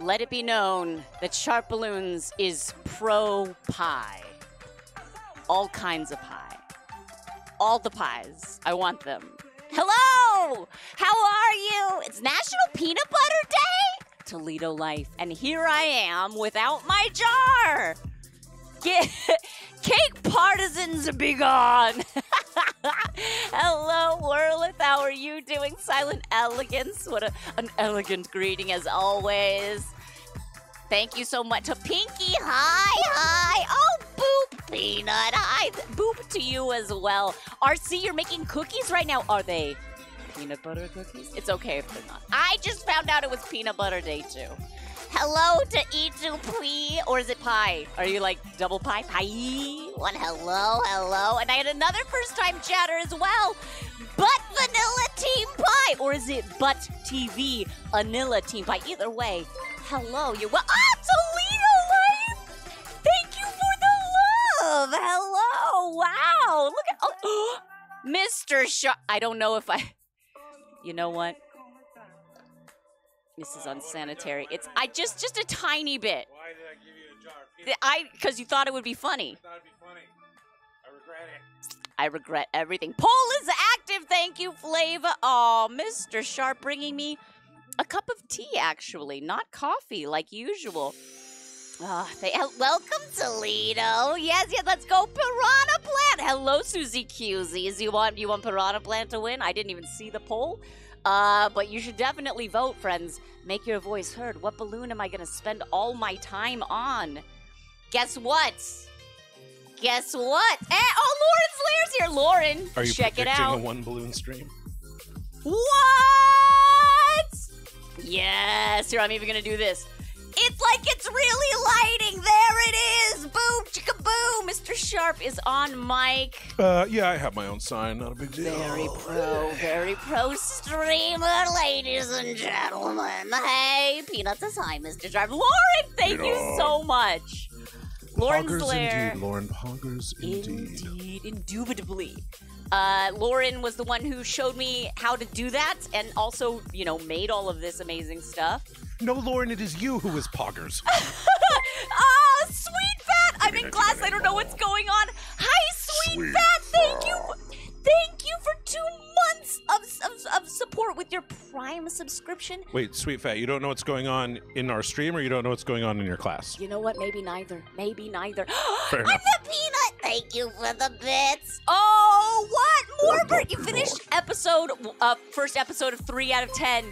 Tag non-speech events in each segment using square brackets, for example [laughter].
let it be known that Sharp Balloons is pro pie. All kinds of pie. All the pies. I want them. Hello! How are you? It's National Peanut Butter Day? Toledo Life. And here I am without my jar. Get, [laughs] cake partisans be gone. [laughs] Hello, Whirlith. How are you doing? Silent elegance. What a, an elegant greeting as always. Thank you so much to Pinky. Hi, hi. Oh, boop, Peanut. Hi, boop to you as well. RC, you're making cookies right now. Are they peanut butter cookies? It's okay if they're not. I just found out it was peanut butter day too. Hello to E2 Pui, or is it pie? Are you like double pie? Pie? One hello, hello. And I had another first time chatter as well. But Vanilla Team Pie, or is it But TV Vanilla Team Pie? Either way, hello. You're well. Ah, Toledo Life! Thank you for the love. Hello. Wow. Look at oh, [gasps] Mr. Sharp. I don't know if I. You know what? This is unsanitary. It's I just just a tiny bit. Why did I give you a jar? peanut I because you thought it would be funny. I thought it'd be funny. I regret it. I regret everything. Poll is active. Thank you, Flava. Oh, Mr. Sharp bringing me a cup of tea, actually, not coffee like usual. Ah, they, uh, welcome, Toledo. Yes, yes, let's go, Piranha Plant. Hello, Susie Cusies. You want you want Piranha Plant to win? I didn't even see the poll. Uh, but you should definitely vote, friends. Make your voice heard. What balloon am I going to spend all my time on? Guess what? Guess what? Eh, oh, Lauren's Lairs here. Lauren, Are you check it out. a one balloon stream? What? Yes, here I'm even gonna do this. It's like it's really lighting. There it is. Boom, chicka boom. Mr. Sharp is on mic. Uh, yeah, I have my own sign. Not a big deal. Very pro, very pro streamer, ladies and gentlemen. Hey, Peanuts is hi, Mr. Sharp. Lauren, thank you Peanut. so much. Lauren Poggers Lair. indeed, Lauren Poggers indeed. Indeed, indubitably. Uh, Lauren was the one who showed me how to do that and also, you know, made all of this amazing stuff. No, Lauren, it is you who is Poggers. [laughs] Ah, sweet fat! I'm in class. I don't know what's going on. Hi, sweet, Sweet fat. Thank you. Thank you for two months of, of, of support with your Prime subscription. Wait, sweet fat, you don't know what's going on in our stream, or you don't know what's going on in your class? You know what? Maybe neither. Maybe neither. Fair [gasps] I'm enough. the peanut. Thank you for the bits. Oh, what? Morbert, you finished episode, uh, first episode of three out of ten.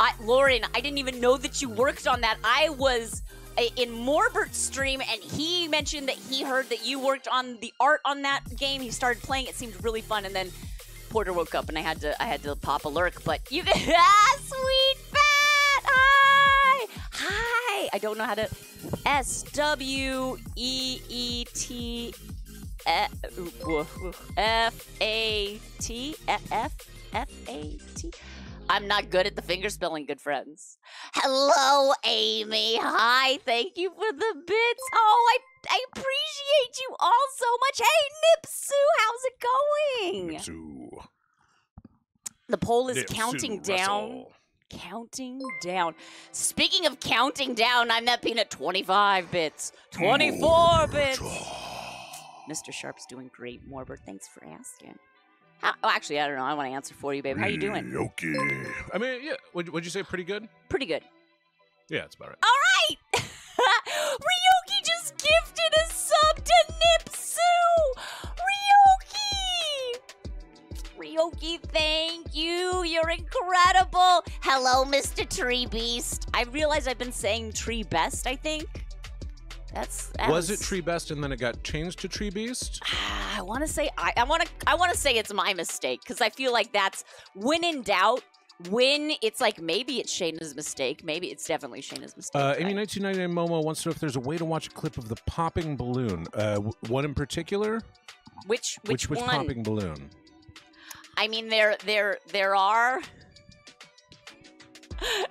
I, Lauren, I didn't even know that you worked on that. I was uh, in Morbert's stream, and he mentioned that he heard that you worked on the art on that game. He started playing; it seemed really fun, and then Porter woke up, and I had to, I had to pop a lurk. But you, [laughs] ah, sweet fat, hi, hi. I don't know how to. S W E E T F A T F F A T. I'm not good at the finger spelling, good friends. Hello, Amy. Hi, thank you for the bits. Oh, I I appreciate you all so much. Hey, Nipsu, how's it going? Sue. The poll is Nip counting down. Russell. Counting down. Speaking of counting down, I'm that peanut 25 bits. 24 bits. Mr. Sharp's doing great, Morbert. Thanks for asking. How, oh, actually, I don't know. I want to answer for you, babe. How you doing? Mm, okay. I mean, yeah. Would, would you say pretty good? Pretty good. Yeah, it's about right. All right. [laughs] Ryoki just gifted a sub to Nipsu. Ryoki, thank you. You're incredible. Hello, Mr. Tree Beast. I realize I've been saying Tree Best, I think. That's, that Was it Tree Best and then it got changed to Tree Beast? I want to say I, I want to I want to say it's my mistake because I feel like that's when in doubt. When it's like maybe it's Shana's mistake, maybe it's definitely Shana's mistake. Uh? Amy 1999 Momo wants to know if there's a way to watch a clip of the popping balloon. Uh, one in particular? which which, which one? popping balloon? I mean, there there there are, [laughs]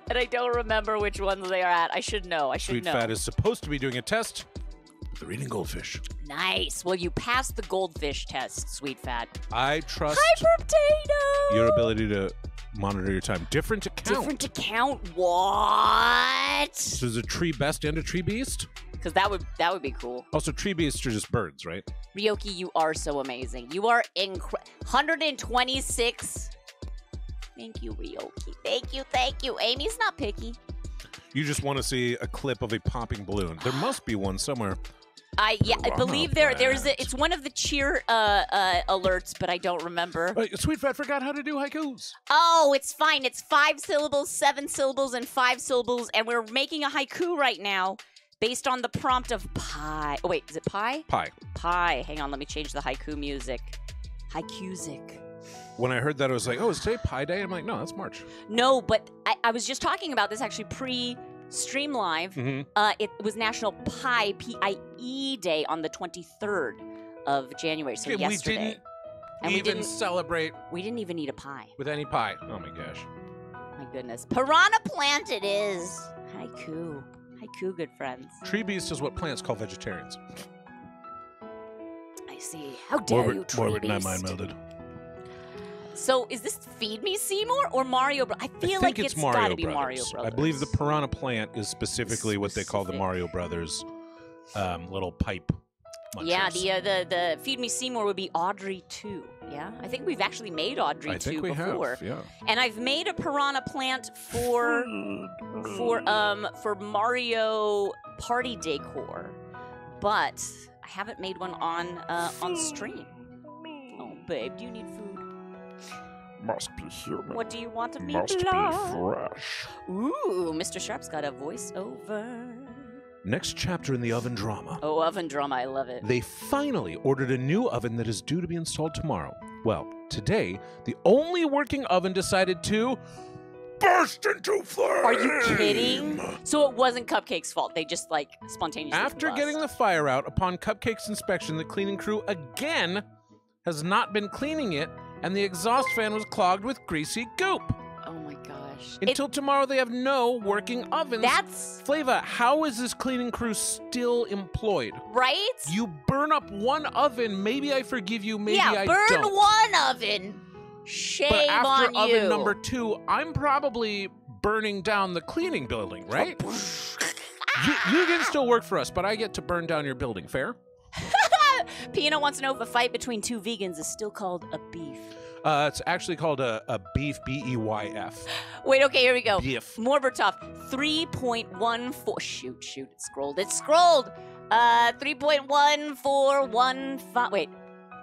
and I don't remember which ones they are at. I should know. I should know. Sweet know. Fat is supposed to be doing a test with the reading goldfish. nice. Well, you passed the goldfish test, sweet fat. I trust Hyper potato. your ability to monitor your time. Different account. Different account. What? What? So there's a tree best and a tree beast. Because that would that would be cool. Also, tree beasts are just birds, right? Ryoki, you are so amazing. You are incredible. 126. Thank you, Ryoki. Thank you, thank you. Amy's not picky. You just want to see a clip of a popping balloon. There must be one somewhere. I yeah, I believe there there's a, it's one of the cheer uh, uh, alerts, but I don't remember. Uh, Sweet Fat forgot how to do haikus. Oh, it's fine. It's five syllables, seven syllables, and five syllables, and we're making a haiku right now based on the prompt of pie. Oh wait, is it pie? Pie. Pie. Hang on, let me change the haiku music. Haikusic. When I heard that, I was like, "Oh, is today Pie Day?" I'm like, "No, that's March." No, but I, I was just talking about this actually pre stream live. Mm-hmm. Uh, it was National Pie P I E Day on the 23rd of January, so we yesterday. didn't and we even didn't celebrate we didn't even eat a pie. with any pie. Oh my gosh. My goodness. Piranha plant it is. Haiku. Haiku, good friends. Tree beast is what plants call vegetarians. I see. How dare you, tree beast. melded. So is this Feed Me Seymour or Mario Bros? I I feel think like it's, gotta Mario be Brothers. Mario Brothers. I believe the piranha plant is specifically what they call the Mario Brothers um, little pipe. Yeah, the, uh, the the Feed Me Seymour would be Audrey 2. Yeah, I think we've actually made Audrey I 2 think we before. have. Yeah. And I've made a piranha plant for for um for Mario party decor, but I haven't made one on uh, on stream. Oh, babe, do you need food? Must be human. What do you want to me, Must be love? fresh. Ooh, Mr. Sharp's got a voiceover. Next chapter in the oven drama. Oh, oven drama, I love it. They finally ordered a new oven that is due to be installed tomorrow. Well, today, the only working oven decided to burst into flame. Are you kidding? So it wasn't Cupcake's fault. They just like spontaneously. After getting the fire out upon Cupcake's inspection, the cleaning crew again has not been cleaning it, and the exhaust fan was clogged with greasy goop. Oh gosh. It- Until tomorrow, they have no working ovens. that's Flava, how is this cleaning crew still employed? right. You burn up one oven, maybe I forgive you, maybe yeah, I don't. Burn one oven. Shame but after on oven you. number two, I'm probably burning down the cleaning building, right? you, you can still work for us, but I get to burn down your building. Fair? [laughs] Peanut wants to know if a fight between two vegans is still called a beef. Uh, it's actually called a, a beef, B E Y F. [gasps] [gasps] Wait, okay, here we go. Beef. Morbertov, 3.14. Shoot, shoot, it scrolled. It scrolled. Uh, 3.1415. Wait.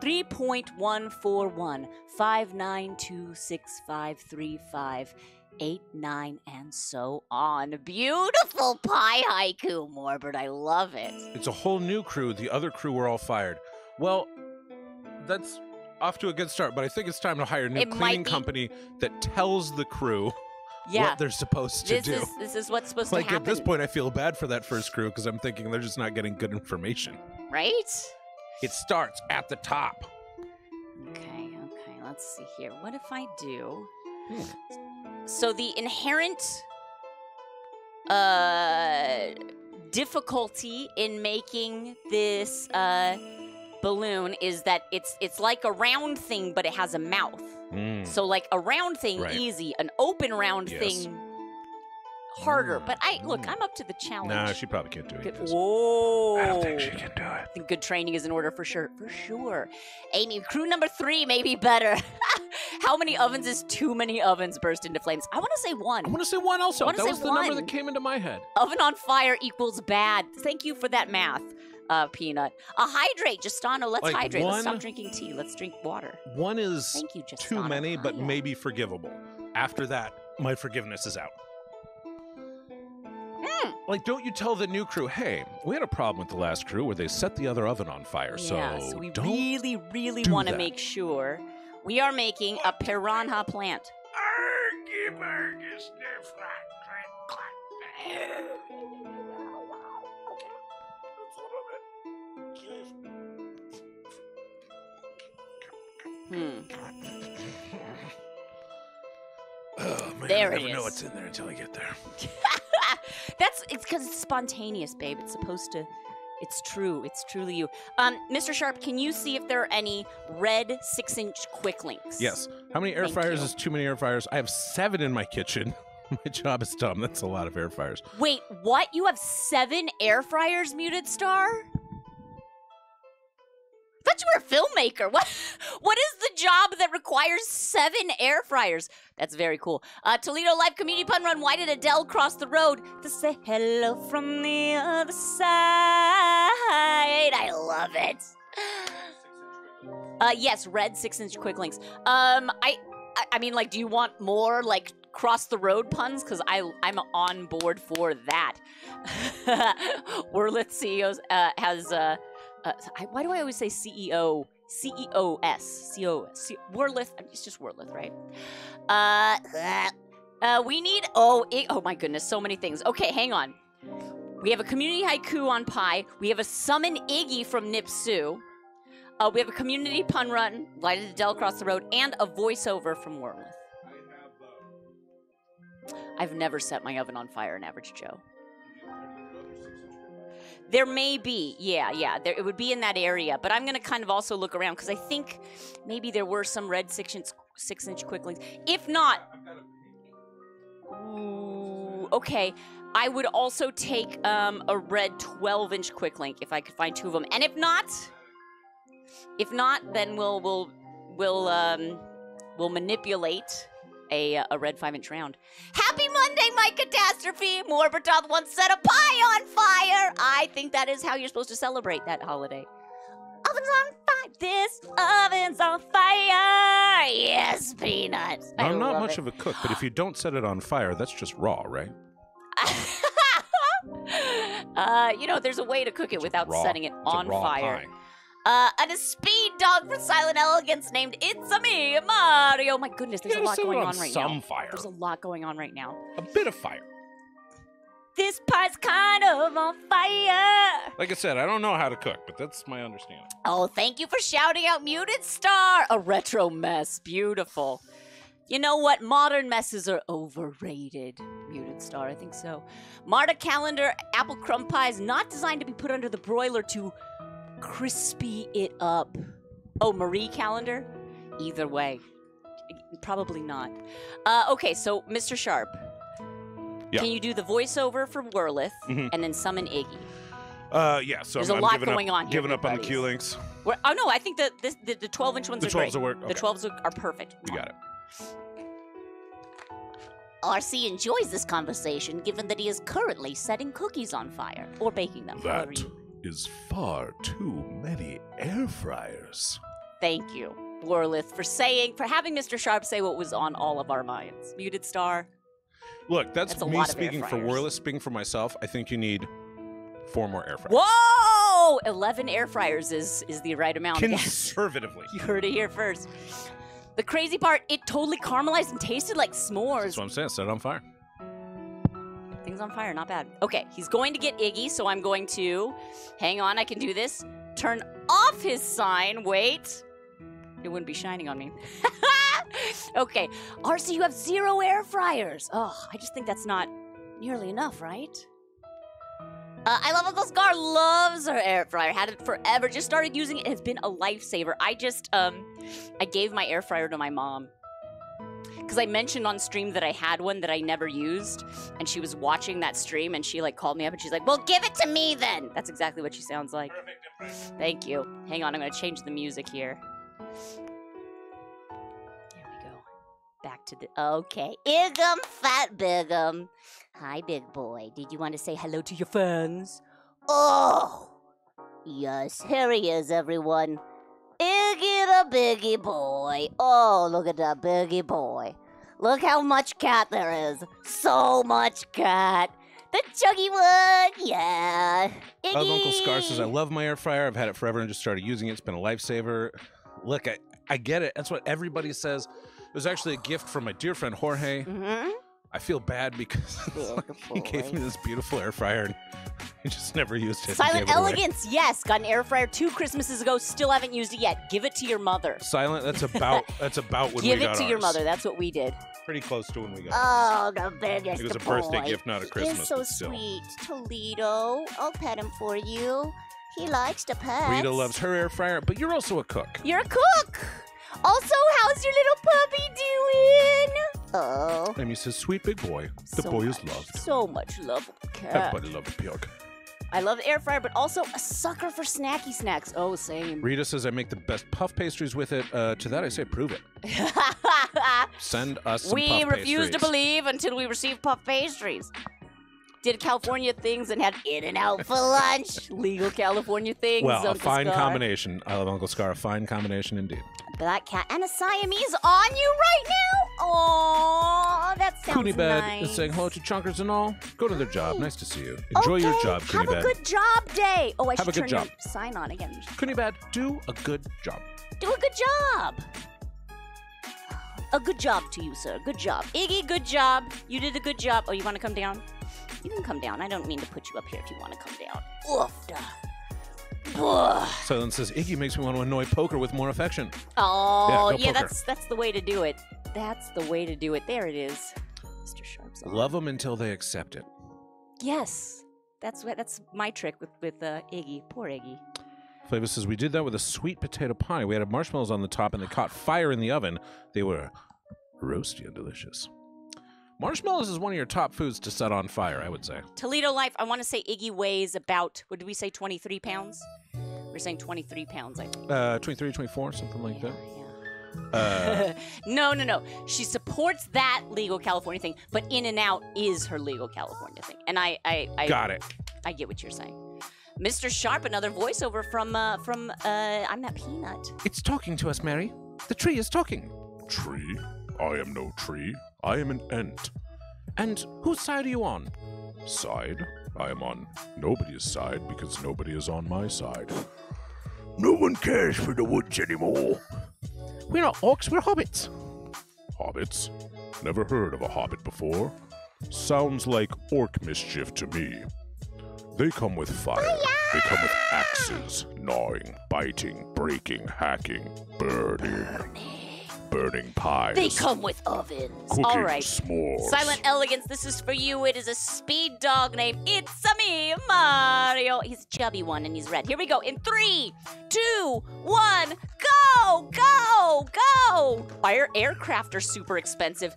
3.141 5926535 89 and so on. Beautiful pie haiku, Morbert. I love it. It's a whole new crew. The other crew were all fired. Well, that's off to a good start, but I think it's time to hire a new It cleaning company that tells the crew Yeah. what they're supposed to This do. is this is what's supposed like to happen, Like at this point, I feel bad for that first crew because I'm thinking they're just not getting good information. right? It starts at the top. Okay, okay. Let's see here. What if I do? Hmm. So the inherent uh difficulty in making this uh balloon is that it's it's like a round thing but it has a mouth. Mm. So like a round thing Right. easy, an open round Yes. thing harder. Mm. But I look, I'm up to the challenge. Nah, she probably can't do Good- it. Whoa. I don't think she can do it. I think good training is in order for sure. For sure. Amy, crew number three may be better. [laughs] How many ovens is too many ovens burst into flames? I want to say one. I want to say one also. That say was the number that came into my head. Oven on fire equals bad. Thank you for that math, uh, Peanut. A hydrate, Justano. Let's Like hydrate. Let's stop drinking tea. Let's drink water. One is Thank you, Justano. too many, but maybe forgivable. After that, my forgiveness is out. Hmm. Like, don't you tell the new crew, hey, we had a problem with the last crew where they set the other oven on fire, yeah, so, so we don't. really, really want to make sure we are making a piranha plant. Hmm. Oh, man, There I it never know what's in there until I get there. [laughs] That's it's because it's spontaneous, babe. It's supposed to. It's true. It's truly you. Um, Mr. Sharp, can you see if there are any red six-inch quick links? Yes. How many air Thank fryers you. is too many air fryers? I have seven in my kitchen. [laughs] My job is dumb. That's a lot of air fryers. Wait, what? You have seven air fryers, muted star? Filmmaker. What? What is the job that requires seven air fryers? That's very cool. Uh, Toledo Live Community Pun Run. Why did Adele cross the road to say hello from the other side? I love it. Uh, yes, red six-inch quick links. Um, I, I, mean, like, do you want more like cross the road puns? Because I, I'm on board for that. [laughs] Werlith CEOs uh, has. Uh, uh, I, why do I always say CEO? CEOS. COS. Werlith. It's just Werlith, right? Uh, uh, we need. Oh, i- oh my goodness, so many things. Okay, hang on. We have a community haiku on Pi. We have a summon Iggy from Nipsu. Uh, we have a community pun run, lighted Dell across the road, and a voiceover from have, uh, I've never set my oven on fire in Average Joe. There may be, yeah, yeah. There, it would be in that area, but I'm gonna kind of also look around because I think maybe there were some red six inch six inch quick links. If not, ooh, okay. I would also take um, a red 12 inch quick link if I could find two of them, and if not, if not, then we'll we'll we'll um, we'll manipulate a a red five inch round. Happy Monday, my catastrophe! More Bertoth once set a pie on fire. I think that is how you're supposed to celebrate that holiday. Oven's on fire. This oven's on fire. Yes, peanuts. I I'm not much it. of a cook, but if you don't set it on fire, that's just raw, right? [laughs] uh, you know, there's a way to cook it It's without raw- setting it it's on fire. pie. Uh, and a speed dog for silent elegance named It's a Me Mario. My goodness, there's Yeah, a lot going on on right some now. fire. There's a lot going on right now. A bit of fire. This pie's kind of on fire. Like I said, I don't know how to cook, but that's my understanding. Oh, thank you for shouting out Muted Star. A retro mess. Beautiful. You know what? Modern messes are overrated. Muted Star, I think so. Marta Calendar apple crumb pie is not designed to be put under the broiler to crispy it up. Oh, Marie Callender? Either way. Probably not. Uh, okay, so Mr. Sharp. Yeah. Can you do the voiceover for Werlith Mhm. and then summon Iggy? Uh, yeah. So There's I'm, a I'm lot giving going up, on here, Giving up on the. Q links. We're, oh no, I think the this, the, the 12 inch ones The are great. 12s will work. The Okay. 12s are, are perfect. You got it. RC enjoys this conversation given that he is currently setting cookies on fire or baking them. That you- is far too many air fryers. Thank you, Warlith, for saying for having Mr. Sharp say what was on all of our minds. Muted star. Look, that's, That's me lot of air speaking for fryers. Warless, speaking for myself. I think you need four more air fryers. Whoa! 11 air fryers is is the right amount. Conservatively. You heard it here first. The crazy part, it totally caramelized and tasted like s'mores. That's what I'm saying. Set it on fire. Things on fire, not bad. Okay, he's going to get Iggy, so I'm going to. Hang on, I can do this. Turn off his sign. Wait. It wouldn't be shining on me. [laughs] okay, RC, you have zero air fryers. Oh, I just think that's not nearly enough, right? Uh, I love Uncle Scar loves her air fryer. Had it forever. Just started using it. Has been a lifesaver. I just um, I gave my air fryer to my mom because I mentioned on stream that I had one that I never used, and she was watching that stream, and she like called me up, and she's like, "Well, give it to me then." That's exactly what she sounds like. Perfect. Thank you. Hang on, I'm gonna change the music here. There we go. Back to the okay. Igum, fat Bigum. Hi, big boy. Did you want to say hello to your fans? Oh, yes. Here he is, everyone. Iggy the biggie boy. Oh, look at that biggie boy. Look how much cat there is. So much cat. The chuggy one, yeah. Iggy. Love Uncle Scar says, I love my air fryer. I've had it forever and just started using it. It's been a lifesaver. Look, I, I get it. That's what everybody says. It was actually a gift from my dear friend Jorge. Mm-hmm. I feel bad because [laughs] he gave me this beautiful air fryer and [laughs] I just never used it. Silent gave it away. Elegance, yes. Got an air fryer two Christmases ago. Still haven't used it yet. Give it to your mother. Silent. That's [laughs] about. That's about when Give we got Give it got to your mother. That's what we did. Pretty close to when we got. Oh, ours. Oh, the biggest It was a birthday gift, not a Christmas. He's so but still. sweet. Toledo. I'll pet him for you. He likes to pet. Rita loves her air fryer, but you're also a cook. You're a cook. Also, how's your little puppy doing? Oh, Amy says, "Sweet big boy. The so boy much, is loved. So much love, cat. Everybody the pig." I love the air fryer, but also a sucker for snacky snacks. Oh, same. Rita says, "I make the best puff pastries with it." Uh, to that, I say, "Prove it. [laughs] Send us some we refuse to believe until we receive puff pastries. Did California things and had In and Out for lunch. Legal California things. Well, a fine Scar. combination. I love Uncle Scar. A fine combination indeed. Black cat and a Siamese on you right now. Oh, that sounds Cooney Bed nice. is saying hello to Chunkers and all. Go to their job. Nice to see you. Enjoy your job, Cooney Bad. Have a good job day. Oh, I Have a should good turn job. sign on again. Cooney Bed, do a good job. Do a good job. A good job to you, sir. Good job. Iggy, good job. You did a good job. Oh, you want to come down? You can come down. I don't mean to put you up here if you want to come down. Oof. da. Ugh. Silent says, Iggy makes me want to annoy poker with more affection. Oh, Yeah, go yeah, that's that's the way to do it. That's the way to do it. There it is. Mr. Sharp's on. Love them until they accept it. Yes. That's what that's my trick with with uh, Iggy. Poor Iggy. Flavor says, we did that with a sweet potato pie. We had marshmallows on the top and they caught fire in the oven. They were roasty and delicious. Marshmallows is one of your top foods to set on fire, I would say. Toledo Life, I want to say Iggy weighs about, what did we say, 23 pounds? We're saying 23 pounds, I think. Uh, 23, 24, something like yeah, that. Uh, [laughs] no, no, no. She supports that legal California thing, but In and Out is her legal California thing. And I, I, I, got it. I get what you're saying. Mr. Sharp, another voiceover from, uh, from, uh, I'm that peanut. It's talking to us, Mary. The tree is talking. Tree? I am no tree. I am an ant. And whose side are you on? Side? I am on nobody's side because nobody is on my side. No one cares for the woods anymore. We're not orcs, we're hobbits. Hobbits? Never heard of a hobbit before. Sounds like orc mischief to me. They come with fire. They come with axes, gnawing, biting, breaking, hacking, burning, burning pies. They come with ovens. cooking All right. s'mores. Silent Elegance, this is for you. It is a speed dog named It's a me, Mario. He's a chubby one and he's red. Here we go. In three, two, one, go, go, go. Fire aircraft are super expensive.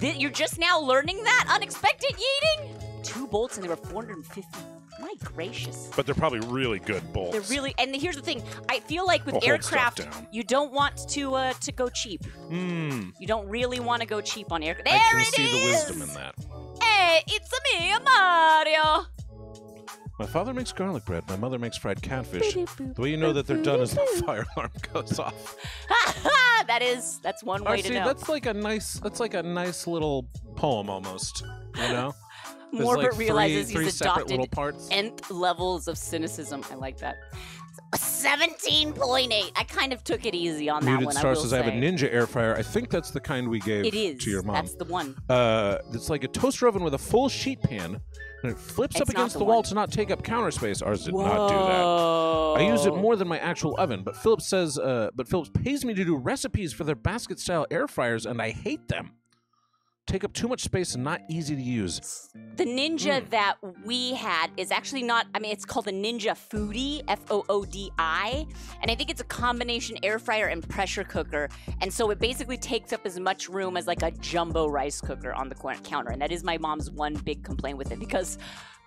Th- You're just now learning that? Unexpected yeeting? Two bolts and they were 450. My gracious. But they're probably really good bolts. They're really, and here's the thing. I feel like with aircraft, you don't want to uh, to go cheap. Mmm. You don't really want to go cheap on aircraft. There I can see the wisdom in that. Hey, it's a me, Mario. My father makes garlic bread. My mother makes fried catfish. The way you know that they're done is the fire alarm [laughs] goes off. that is that's one way to know. that's like a nice. That's like a nice little poem almost. You know. Morbert like three, realizes three he's little adopted parts. nth levels of cynicism. I like that. Seventeen point eight. I kind of took it easy on that one. Star I says say. I have a Ninja air fryer. I think that's the kind we gave It is. to your mom. That's the one. Uh, it's like a toaster oven with a full sheet pan, and it flips up It's not against the the, wall to not take up counter space. Ours did not do that. I use it more than my actual oven, but Philips says, uh, but Philips pays me to do recipes for their basket style air fryers, and I hate them. Take up too much space and not easy to use. The Ninja Hmm. that we had is actually not, I mean, it's called the Ninja Foodi, F O O D I. And I think it's a combination air fryer and pressure cooker. And so it basically takes up as much room as like a jumbo rice cooker on the counter. And that is my mom's one big complaint with it because,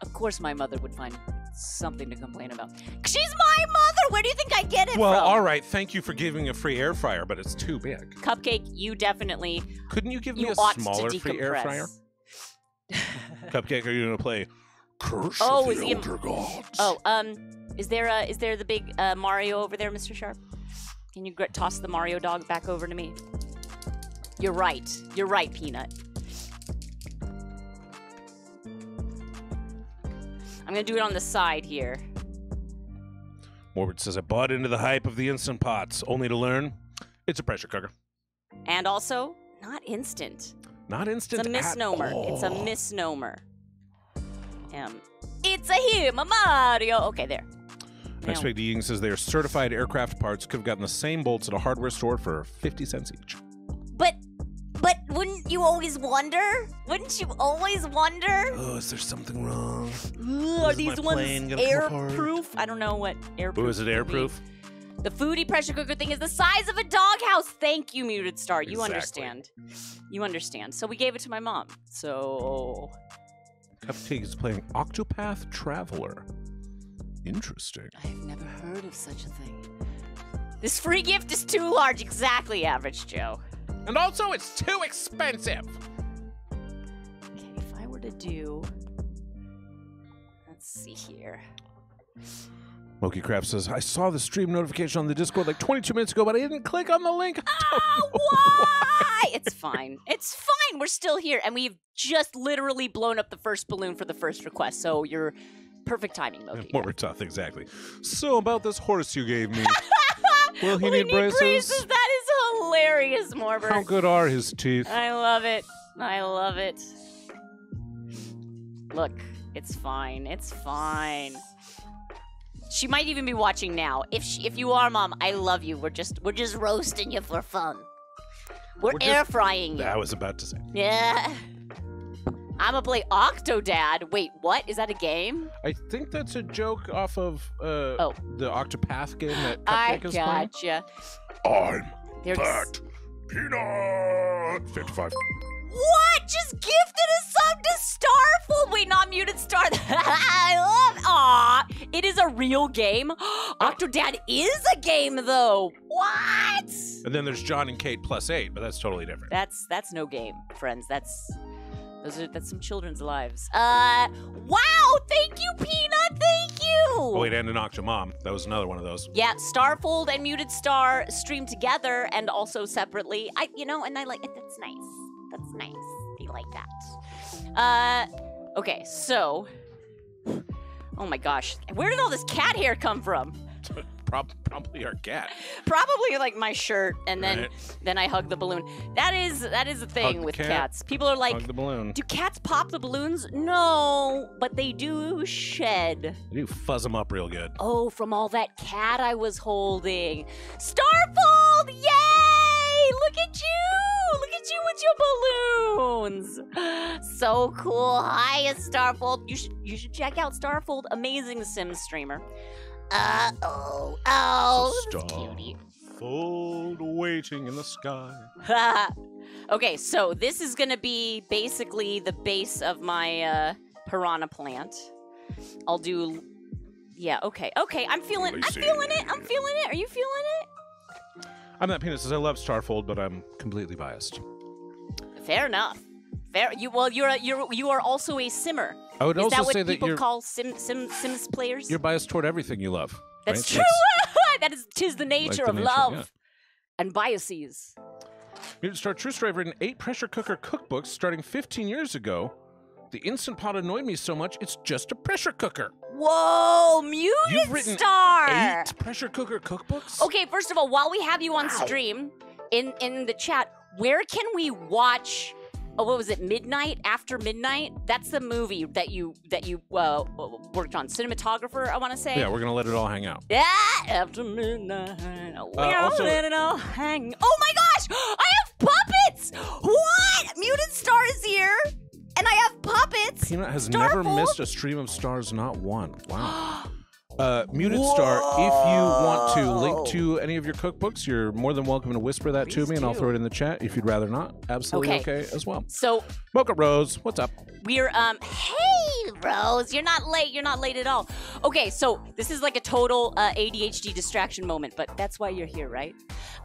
of course, my mother would find something to complain about. She's my mother! Where do you think I get it Well, from? all right. Thank you for giving a free air fryer, but it's too big. Cupcake, you definitely, Couldn't you give me you a smaller free air fryer? [laughs] Cupcake, are you gonna play? Curse Oh, of is the he a- Elder Gods. Oh, um, is there uh, is there the big uh, Mario over there, Mr. Sharp? Can you toss the Mario dog back over to me? You're right. You're right, Peanut. I'm gonna do it on the side here. Morbid says I bought into the hype of the instant pots, only to learn it's a pressure cooker. And also, not instant. Not instant. It's a misnomer. It's a misnomer. Um, it's a him, a Mario. Okay, there. Now- Expect Eating says they are certified aircraft parts. Could have gotten the same bolts at a hardware store for 50 cents each. But, but wouldn't you always wonder? Wouldn't you always wonder? Oh, is there something wrong? Ooh, are these ones plane gonna come apart? airproof? I don't know what airproof. Is it airproof? The foodie pressure cooker thing is the size of a doghouse. Thank you, Muted Star. You Exactly. understand. You understand. So we gave it to my mom. So Cupcake is playing Octopath Traveler. Interesting. I've never heard of such a thing. This free gift is too large. Exactly, average Joe. And also, it's too expensive. Okay, if I were to do. Let's see here. Moki Craft says, I saw the stream notification on the Discord like 22 minutes ago, but I didn't click on the link. [laughs] Ah, why? it's fine. It's fine. We're still here, and we've just literally blown up the first balloon for the first request. So you're perfect timing, Moki. What we're tough, exactly. So, about this horse you gave me. [laughs] Will he Will need braces? That is hilarious. How good are his teeth? I love it. I love it. Look, it's fine. It's fine. She might even be watching now. If she, if you are, mom, I love you. We're just we're just roasting you for fun. We're, We're just- air frying you. I was about to say. Yeah. I'm gonna play Octodad. Wait, what? Is that a game? I think that's a joke off of uh, Oh. the Octopath game that I Cupcake is playing. gotcha. I'm That peanut. 55. what? Just gifted a sub to Starful. Wait, not muted star. [laughs] I love. Aw, it is a real game. [gasps] Octodad is a game though. What? And then there's John and Kate plus eight, but that's totally different. That's that's no game, friends. That's those are that's some children's lives. Uh, wow! Thank you, Peanut. Thank you. Oh, wait, and an Octomom. That was another one of those. Yeah, Starfold and Muted Star stream together and also separately. I, you know, and I like it. That's nice. That's nice. I like that. Uh, okay, so. Oh my gosh, where did all this cat hair come from? [laughs] Prob- probably our cat. Probably like my shirt, and then Right. then I hug the balloon. That is that is the thing the with cat, cats. People are like, Hug the balloon. do cats pop the balloons? No, but they do shed. You fuzz them up real good. Oh, from all that cat I was holding. Starfold! Yay! Look at you! Look at you with your balloons. [gasps] So cool. Hi, Starfold. You should you should check out Starfold, amazing Sims streamer. Uh oh. Oh, this. Fold waiting in the sky. [laughs] okay, so this is gonna be basically the base of my uh, piranha plant. I'll do. Yeah. Okay. Okay. I'm feeling. I'm feeling it. I'm feeling it. Are you feeling it? I'm not penis I love Starfold, but I'm completely biased. Fair enough. You well, you're a, you're you are also a simmer. I would Is also that what say that people you're call sim sim sims players? you're biased toward everything you love. That's right? true. [laughs] that is tis the nature the of nature, love yeah. and biases. Mutant Star True Story I've written eight pressure cooker cookbooks starting 15 years ago. The Instant Pot annoyed me so much, it's just a pressure cooker. Whoa, You've written star. Eight pressure cooker cookbooks? Okay, first of all, while we have you on stream in in the chat, where can we watch? Oh, what was it? Midnight after midnight. That's the movie that you that you uh, worked on. Cinematographer, I want to say. Yeah, we're going to let it all hang out. Yeah, after midnight. Uh, don't also- let it all hang. Oh my gosh! I have puppets! What? Muted Star is here, and I have puppets! Peanut has never missed a stream of stars, not one. Wow. [gasps] [gasps] Uh, Muted Star, if you want to link to any of your cookbooks, you're more than welcome to whisper that to Please me, and I'll throw it in the chat. If you'd rather not, absolutely Okay. okay, as well. So Mocha Rose, what's up? we're um hey Rose, you're not late. You're not late at all. Okay, so this is like a total uh, ADHD distraction moment, but that's why you're here, right?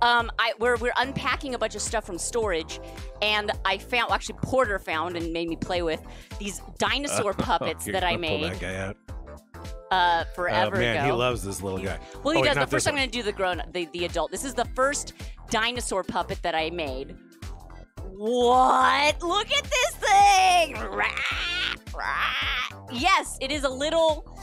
Um, I we're we're unpacking a bunch of stuff from storage, and I found actually Porter found and made me play with these dinosaur [laughs] puppets that I made that guy out. Uh forever oh, man, ago. he loves this little guy. Well, he Oh, does. But first, I'm going to do the grown, the the adult. This is the first dinosaur puppet that I made. What? Look at this thing! Rah, rah. Yes, it is a little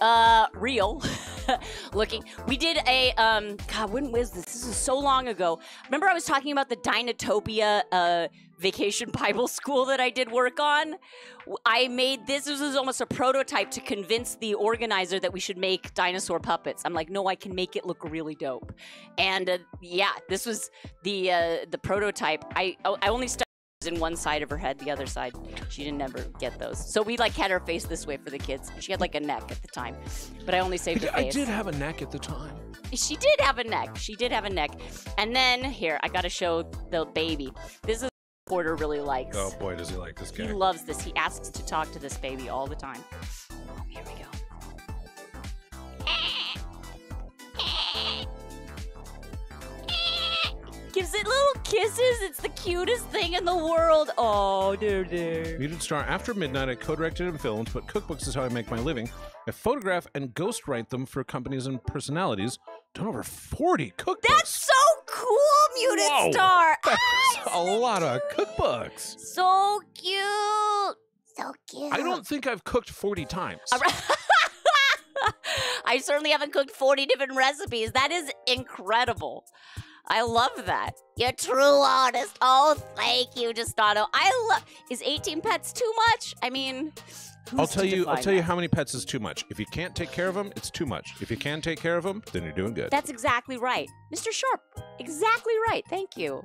uh real [laughs] looking. We did a um God, when was this? This is so long ago. Remember I was talking about the Dinotopia uh vacation Bible school that I did work on? I made this. This was almost a prototype to convince the organizer that we should make dinosaur puppets. I'm like, no, I can make it look really dope. And uh, yeah, this was the uh, the prototype. I I only started. in one side of her head, the other side she didn't ever get those. So we like had her face this way for the kids. She had like a neck at the time, but I only saved her I face. did have a neck at the time. She did have a neck. She did have a neck. And then here, I got to show the baby. This is Porter really likes. Oh boy, does he like this guy. He loves this. He asks to talk to this baby all the time. Oh, here we go. Gives it little kisses. It's the cutest thing in the world. Oh, dear, dear. Muted Star, after midnight, I co-directed and filmed, but cookbooks is how I make my living. I photograph and ghostwrite them for companies and personalities. Done over 40 cookbooks. That's so cool, Muted Whoa. Star. [laughs] That's Ah, a lot of cookbooks. so cute. So cute. I don't think I've cooked 40 times. All right. [laughs] I certainly haven't cooked 40 different recipes. That is incredible. I love that. You're true artist. Oh, thank you, Justano. I love. Is 18 pets too much? I mean, I'll tell you. I'll tell you how many pets is too much. If you can't take care of them, it's too much. If you can take care of them, then you're doing good. That's exactly right, Mr. Sharp. Exactly right. Thank you.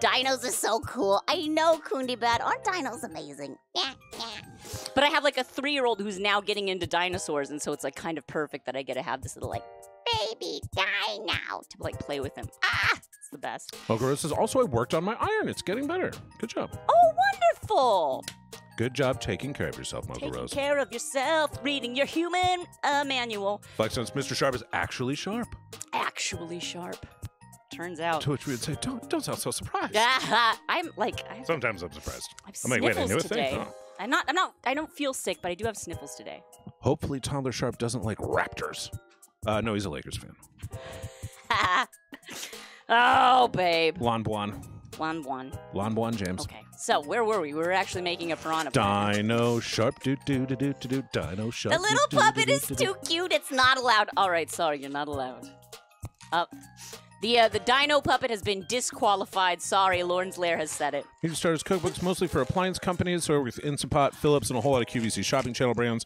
Dinos are so cool. I know, Kundi Bat. Aren't dinos amazing? Yeah, yeah. But I have like a three-year-old who's now getting into dinosaurs, and so it's like kind of perfect that I get to have this little like baby die now, to like play with him. Ah, it's the best. Mogoro says also I worked on my iron. It's getting better. Good job. Oh, wonderful! Good job taking care of yourself, Taking Mogoro. care of yourself, reading your human uh, manual. Flex Mr. Sharp is actually sharp. Actually sharp. Turns out. To which we would say, don't don't sound so surprised. [laughs] I'm like I have, Sometimes I'm surprised. I have I'm like, wait, I knew a today. thing. Oh. I'm not. I'm not. I don't feel sick, but I do have sniffles today. Hopefully, Toddler Sharp doesn't like Raptors. Uh, no, he's a Lakers fan. [laughs] oh, babe. Lon Buon. One one. Lon Buon James. Okay. So where were we? We were actually making a piranha. Dino Sharp. Do do do do do do. Dino Sharp. The little doo, puppet doo, is doo, too cute. It's not allowed. All right. Sorry, you're not allowed. Up. The uh, the dino puppet has been disqualified. Sorry, Lauren's Lair has said it. He starts cookbooks mostly for appliance companies, so with Instant Pot, Philips, and a whole lot of QVC shopping channel brands.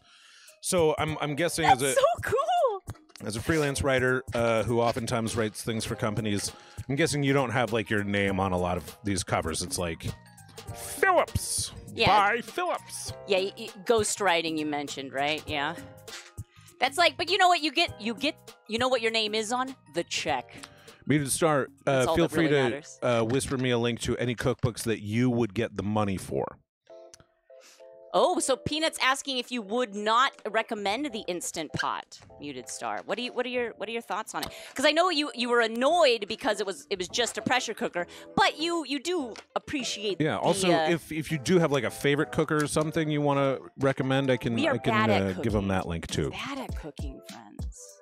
So I'm I'm guessing That's as a so cool. As a freelance writer uh, who oftentimes writes things for companies, I'm guessing you don't have like your name on a lot of these covers. It's like Philips Yeah. by Philips. Yeah, y- y- ghostwriting you mentioned, right? Yeah. That's like, but you know what? You get, you get, you know what your name is on the check. Muted Star, uh, feel free really to uh, whisper me a link to any cookbooks that you would get the money for. Oh, so Peanuts asking if you would not recommend the instant pot, muted star. What do you, what are your, what are your thoughts on it? Because I know you, you were annoyed because it was, it was just a pressure cooker, but you, you do appreciate. Yeah. the, Also, uh, if if you do have like a favorite cooker or something you want to recommend, I can I can uh, give them that link too. bad at cooking, friends.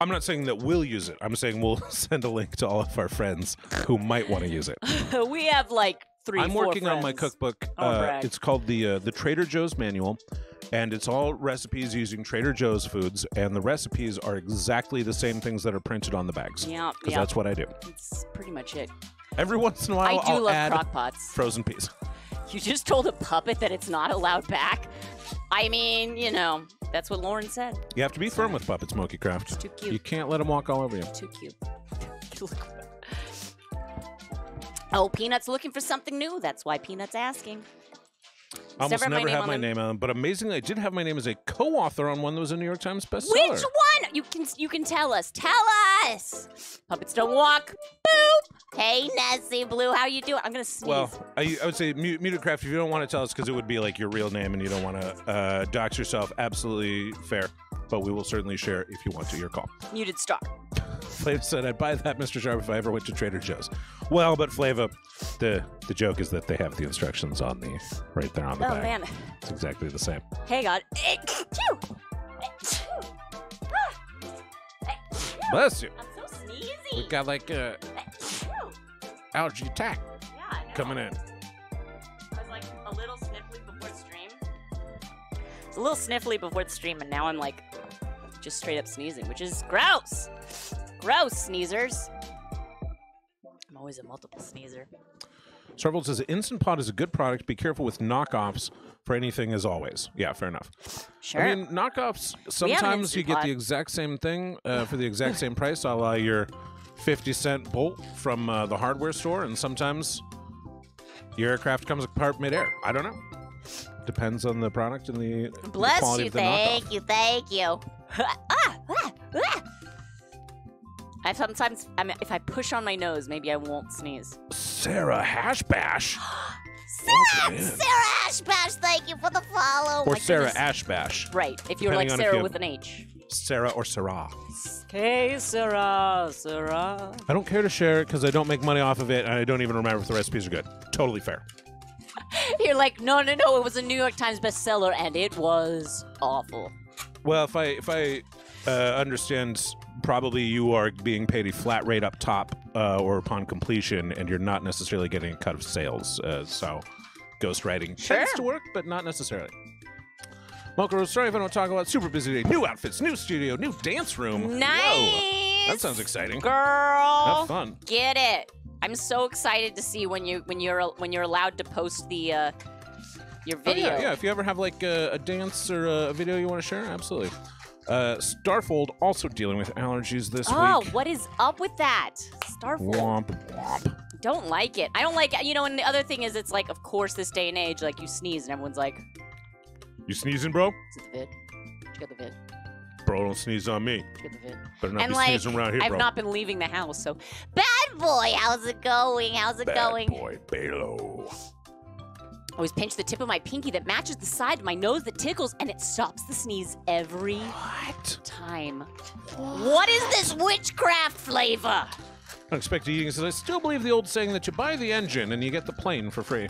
I'm not saying that we'll use it. I'm saying we'll [laughs] send a link to all of our friends who might want to use it. [laughs] we have like 3 I'm working on my cookbook. Uh, it's called the uh, the Trader Joe's Manual, and it's all recipes using Trader Joe's foods, and the recipes are exactly the same things that are printed on the bags. Yeah, Because yeah. that's what I do. That's pretty much it. Every once in a while, I do will love crock pots. frozen peas. You just told a puppet that it's not allowed back. I mean, you know, that's what Lauren said. You have to be firm with puppets, Smoky Craft. Too cute. You can't let them walk all over you. Too cute. [laughs] oh, Peanut's looking for something new. That's why Peanut's asking. I almost never have my them. name on them, but amazingly, I did have my name as a co-author on one that was a New York Times bestseller. Which one? You can you can tell us. Tell us. Puppets don't walk. Boop. Hey, Nessie Blue, how you doing? I'm gonna sneeze. Well, I, I would say Mu- Muted Craft. If you don't want to tell us, because it would be like your real name, and you don't want to uh, dox yourself, absolutely fair. But we will certainly share if you want to. Your call. Muted star. Flava said, "I'd buy that, Mr. Sharp, if I ever went to Trader Joe's." Well, but Flava, the the joke is that they have the instructions on the right there on the Oh bag. man. It's exactly the same. Hey God. Bless you. I'm so sneezy. We got like uh, a allergy attack Yeah, I know. coming in. I was like a little sniffly before the stream. It's a little sniffly before the stream, and now I'm like just straight up sneezing, which is gross. Gross, sneezers. I'm always a multiple sneezer. Starbolt says Instant Pot is a good product. Be careful with knockoffs for anything as always. Yeah, fair enough. Sure. I mean, knockoffs, We have an sometimes you get Pot. the exact same thing uh, for the exact same price, a la your 50 cent bolt from uh, the hardware store, and sometimes Your aircraft comes apart midair. I don't know. Depends on the product and the the quality you, of the thank knockoff. you, thank you. [laughs] ah, ah, ah. I sometimes, I mean, if I push on my nose, maybe I won't sneeze. Sarah Hashbash [gasps] Sarah. Sarah Ashbash, thank you for the follow. or Sarah goodness. Ashbash. Right, if you're like Depending on if Sarah you- with an H. Sarah or Sarah. Okay, Sarah, Sarah. I don't care to share it because I don't make money off of it and I don't even remember if the recipes are good. Totally fair. [laughs] You're like, no, no, no, it was a New York Times bestseller and it was awful. Well, if I if I uh, understand, probably you are being paid a flat rate up top uh, or upon completion, and you're not necessarily getting a cut of sales. Uh, so, ghostwriting Sure. tends to work, but not necessarily. Mokoro, sorry if I don't talk about super busy day. New outfits, new studio, new dance room. Whoa, Nice. that sounds exciting. Girl. Have fun. Get it. I'm so excited to see when you when you're when you're allowed to post the uh your Oh, video. yeah, yeah. If you ever have like a, a dance or a video you want to share, absolutely. Uh, Starfold also dealing with allergies this Oh, week. Oh, what is up with that? Starfold. Womp womp. Don't like it. I don't like it. you know, and the other thing is it's like of course this day and age, like you sneeze and everyone's like, You sneezing, bro? Is it the vid? Did you get the vid? Bro, don't sneeze on me. Did you the vid? Better not and be like sneezing around here, I've bro. not been leaving the house, so bad boy, how's it going? How's it Bad going? Bad boy, Balo. I always pinch the tip of my pinky that matches the side of my nose that tickles, and it stops the sneeze every What? time. What is this witchcraft flavor? Unexpected eating says, I still believe the old saying that you buy the engine and you get the plane for free.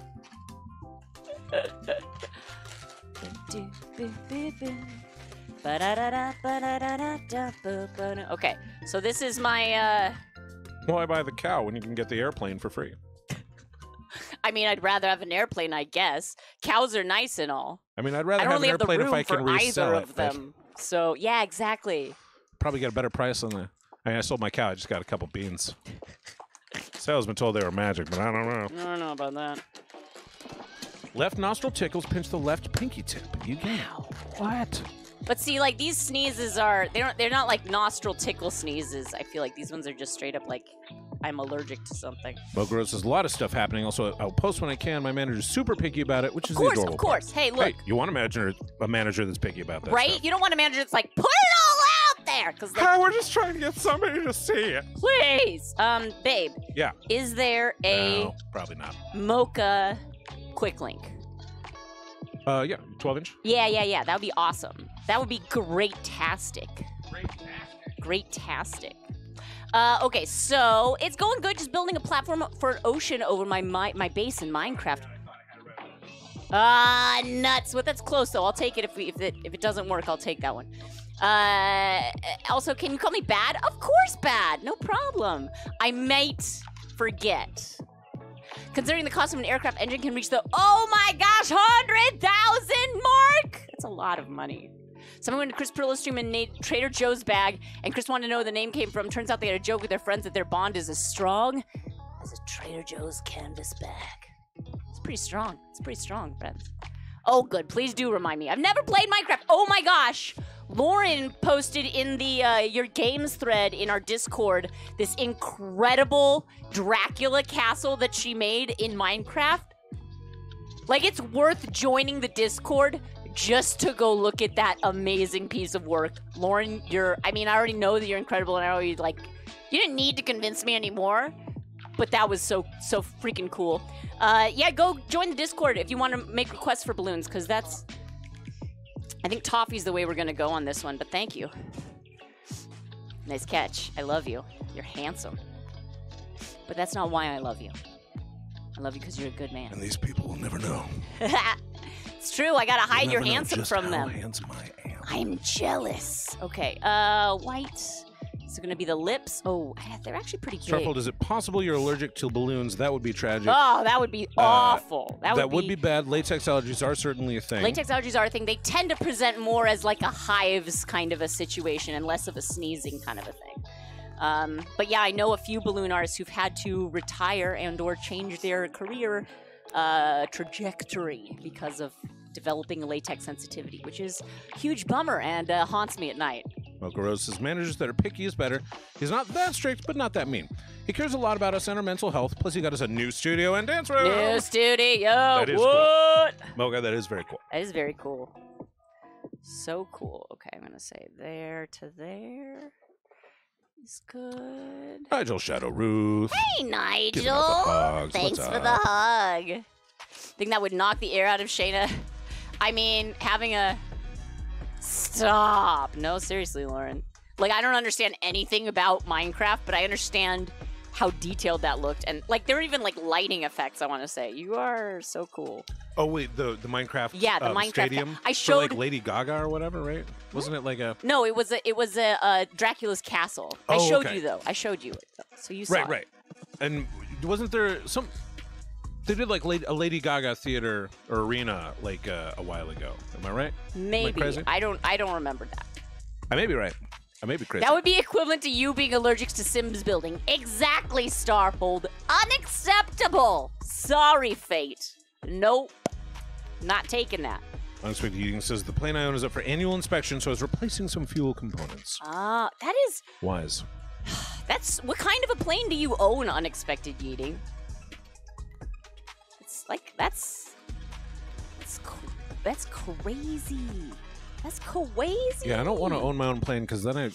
[laughs] Okay, so this is my. uh Why buy the cow when you can get the airplane for free? I mean, I'd rather have an airplane, I guess. Cows are nice and all. I mean, I'd rather I have an have airplane room if I can resell it. of but them. So yeah, exactly. Probably get a better price on the. I mean, I sold my cow. I just got a couple beans. [laughs] Salesman told they were magic, but I don't know. I don't know about that. Left nostril tickles, pinch the left pinky tip. You get it. What? But see, like these sneezes are they don't they're not like nostril tickle sneezes. I feel like these ones are just straight up like I'm allergic to something. Mogros says a lot of stuff happening. Also, I'll post when I can. My manager's super picky about it, which is Of course, the adorable of course. Hey, look, Hey, you want a manager, a manager that's picky about that right? stuff. You don't want a manager that's like put it all out there because Ah, we're just trying to get somebody to see it. please, um, babe. Yeah. Is there a No, probably not. Mocha quick link? Uh, yeah, 12 inch. Yeah, yeah, yeah. That would be awesome. That would be great-tastic. Great-tastic. Uh, okay, so it's going good. Just building a platform for an ocean over my my, my base in Minecraft. Ah, nuts! But that's close though. I'll take it if we if it if it doesn't work. I'll take that one. Uh, also, can you call me bad? Of course, bad. No problem. I might forget. Considering the cost of an aircraft engine can reach the oh my gosh, hundred thousand mark. That's a lot of money. Someone went to Chris Pirillo's stream and made Trader Joe's bag, and Chris wanted to know where the name came from. Turns out they had a joke with their friends that their bond is as strong as a Trader Joe's canvas bag. It's pretty strong. It's pretty strong, friends. Oh, good. Please do remind me. I've never played Minecraft. Oh my gosh. Lauren posted in the uh, your games thread in our Discord this incredible Dracula castle that she made in Minecraft. Like it's worth joining the Discord just to go look at that amazing piece of work. Lauren, you're I mean, I already know that you're incredible and I already like you didn't need to convince me anymore. But that was so so freaking cool. Uh, yeah, go join the Discord if you want to make requests for balloons, because that's. I think Toffee's the way we're gonna go on this one. But thank you. Nice catch. I love you. You're handsome. But that's not why I love you. I love you because you're a good man. And these people will never know. [laughs] it's true. I gotta hide You'll your handsome from them. handsome I am. I'm jealous. Okay. Uh, white. Is it gonna be the lips? Oh, they're actually pretty big. Starfold, is it possible you're allergic to balloons? That would be tragic. Oh, that would be Uh, awful. That, that would be bad. Latex allergies are certainly a thing. Latex allergies are a thing. They tend to present more as like a hives kind of a situation and less of a sneezing kind of a thing. Um, but yeah, I know a few balloon artists who've had to retire and or change their career uh, trajectory because of developing a latex sensitivity, which is a huge bummer and uh, haunts me at night. Mocha Rose says managers that are picky is better. He's not that strict, but not that mean. He cares a lot about us and our mental health. Plus, he got us a new studio and dance room. New studio. That is cool. what? Mocha, that is very cool. That is very cool. So cool. Okay, I'm gonna say there to there. is good. Nigel Shadow Ruth. Hey, Nigel. the. Thanks What's for the up? hug. Think that would knock the air out of Shana. I mean, having a stop. No, seriously, Lauren. Like, I don't understand anything about Minecraft, but I understand how detailed that looked, and like there were even like lighting effects. I want to say you are so cool. Oh wait, the the Minecraft. Yeah, the um, Minecraft- stadium. I for, like showed- Lady Gaga or whatever, right? Wasn't it like a No, it was a it was a, uh Dracula's castle. I Oh, showed okay. you though. I showed you it, though. so you saw right, it. right? And wasn't there some? They did like a Lady Gaga theater or arena like uh, a while ago. Am I right? Maybe crazy? I don't I don't remember that. I may be right. I may be crazy. That would be equivalent to you being allergic to Sims building. Exactly, Starfold. Unacceptable. Sorry, Fate. Nope. Not taking that. Unexpected Eating says the plane I own is up for annual inspection, so I was replacing some fuel components. Ah, that is Wise. [sighs] that's what kind of a plane do you own, Unexpected Yeeting? It's like that's that's that's crazy. That's crazy. Yeah, I don't want to own my own plane because then I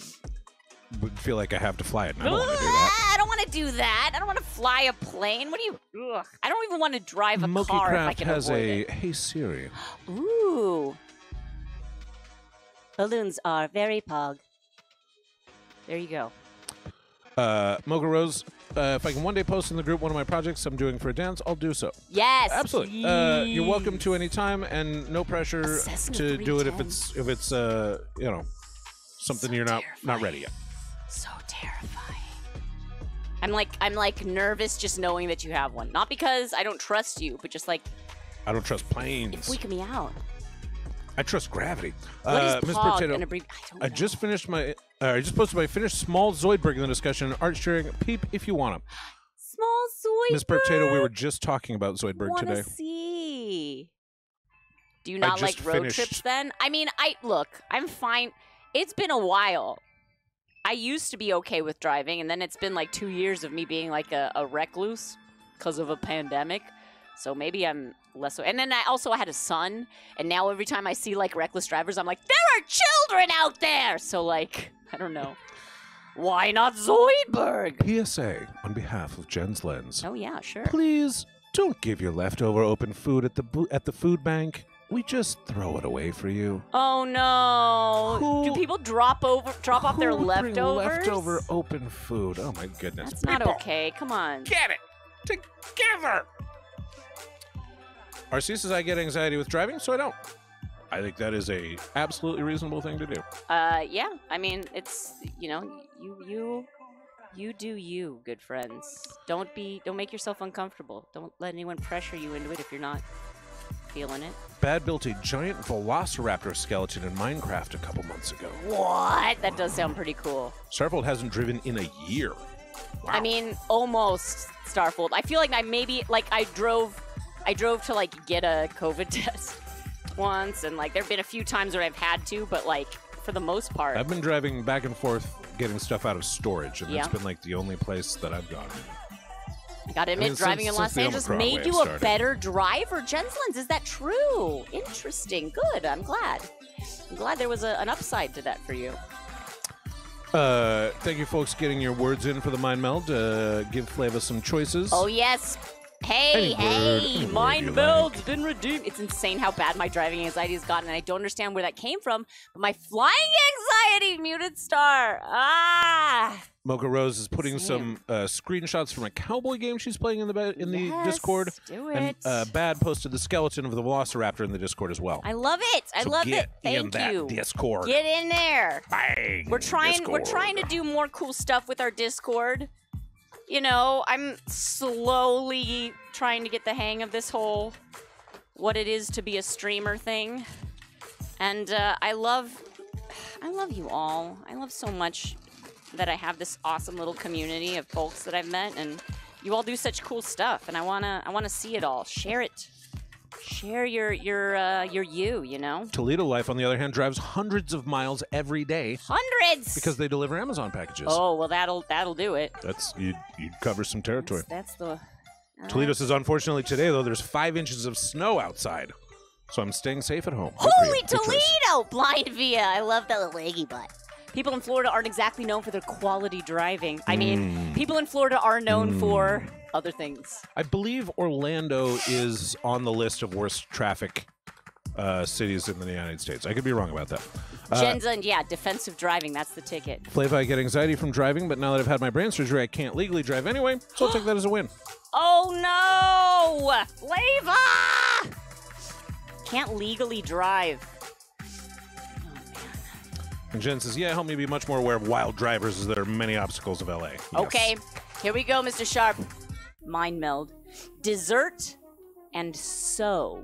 would feel like I have to fly it. And I don't want to do that. I don't want to do that. I don't want to fly a plane. What do you? Ugh. I don't even want to drive a Monkey car if I Craft can has avoid a it. Hey Siri. Ooh. Balloons are very pog. There you go. Uh, Mocha Rose, uh, if I can one day post in the group one of my projects I'm doing for a dance, I'll do so. Yes. Absolutely. Uh, you're welcome to any time, and no pressure A Cessna to do it if it's if it's uh you know something So you're not not ready yet. So terrifying. I'm like I'm like nervous just knowing that you have one. Not because I don't trust you, but just like I don't trust planes. it's planes. freaking me out. I trust gravity. What is uh, Potato, an abbrevi- I I just finished my. Uh, I just posted my finished small Zoidberg in the discussion. Art sharing. Peep if you want them. small Zoidberg. Miss Potato, we were just talking about Zoidberg Wanna today. see. Do you not like road finished- trips then? I mean, I look, I'm fine. It's been a while. I used to be okay with driving, and then it's been like two years of me being like a, a recluse because of a pandemic. So maybe I'm less so. And then I also had a son, and now every time I see like reckless drivers, I'm like, there are children out there. So like, I don't know. Why not Zoidberg? PSA on behalf of Jen's Lens. Oh yeah, sure. Please don't give your leftover open food at the bo- at the food bank. We just throw it away for you. Oh no! Do people drop over, drop off their Who leftovers? Leftover open food. Oh my goodness. That's not okay. Come on. Get it together. RC says I get anxiety with driving, so I don't. I think that is a absolutely reasonable thing to do. Uh, yeah. I mean, it's you know, you you you do you, good friends. Don't be, don't make yourself uncomfortable. Don't let anyone pressure you into it if you're not feeling it. Bad built a giant velociraptor skeleton in Minecraft a couple months ago. What? That does sound pretty cool. Starfield hasn't driven in a year. I mean, almost Starfold. I feel like I maybe like I drove, I drove to like get a COVID [laughs] test once, and like there've been a few times where I've had to, but like for the most part, I've been driving back and forth getting stuff out of storage, and Yeah. it's been like the only place that I've gone. I gotta admit, mean, driving since- in Los Angeles made you a better driver. Jenslands, is that true? Interesting. Good. I'm glad. I'm glad there was a, an upside to that for you. Uh, thank you, folks, getting your words in for the mind meld. Uh, give Flava some choices. Oh yes. Hey, hey, mind meld's been redeemed. It's insane how bad my driving anxiety has gotten, and I don't understand where that came from. But my flying anxiety, muted star. Ah. Mocha Rose is putting Same. some uh, screenshots from a cowboy game she's playing in the in the Yes, Discord. Do it. And uh, Bad posted the skeleton of the Velociraptor in the Discord as well. I love it. I So love it. Thank you. Discord. Get in there. Bang! We're trying we're trying to do more cool stuff with our Discord. You know, I'm slowly trying to get the hang of this whole what it is to be a streamer thing. And uh, I love I love you all. I love so much that I have this awesome little community of folks that I've met and you all do such cool stuff and I want to I want to see it all. Share it. Share your your uh, your you. You know, Toledo Life, on the other hand, drives hundreds of miles every day hundreds. because they deliver Amazon packages. oh well, that'll that'll do it. That's you'd, you'd cover some territory. That's, that's the. Toledo says, unfortunately, today though, there's five inches of snow outside, so I'm staying safe at home. You. Holy Toledo! Blind Via. I love that leggy butt. People in Florida aren't exactly known for their quality driving. I mean, people in Florida are known for other things. I believe Orlando is on the list of worst traffic uh, cities in the United States. I could be wrong about that. Uh, Jenza, and yeah, defensive driving. That's the ticket. Flav, I get anxiety from driving, but now that I've had my brain surgery, I can't legally drive anyway, so I'll take that as a win. [gasps] Oh no! Flava! Can't legally drive. And Jen says, yeah, help me be much more aware of wild drivers as there are many obstacles of LA. Yes. Okay, here we go, Mr. Sharp. Mind meld. Dessert and so.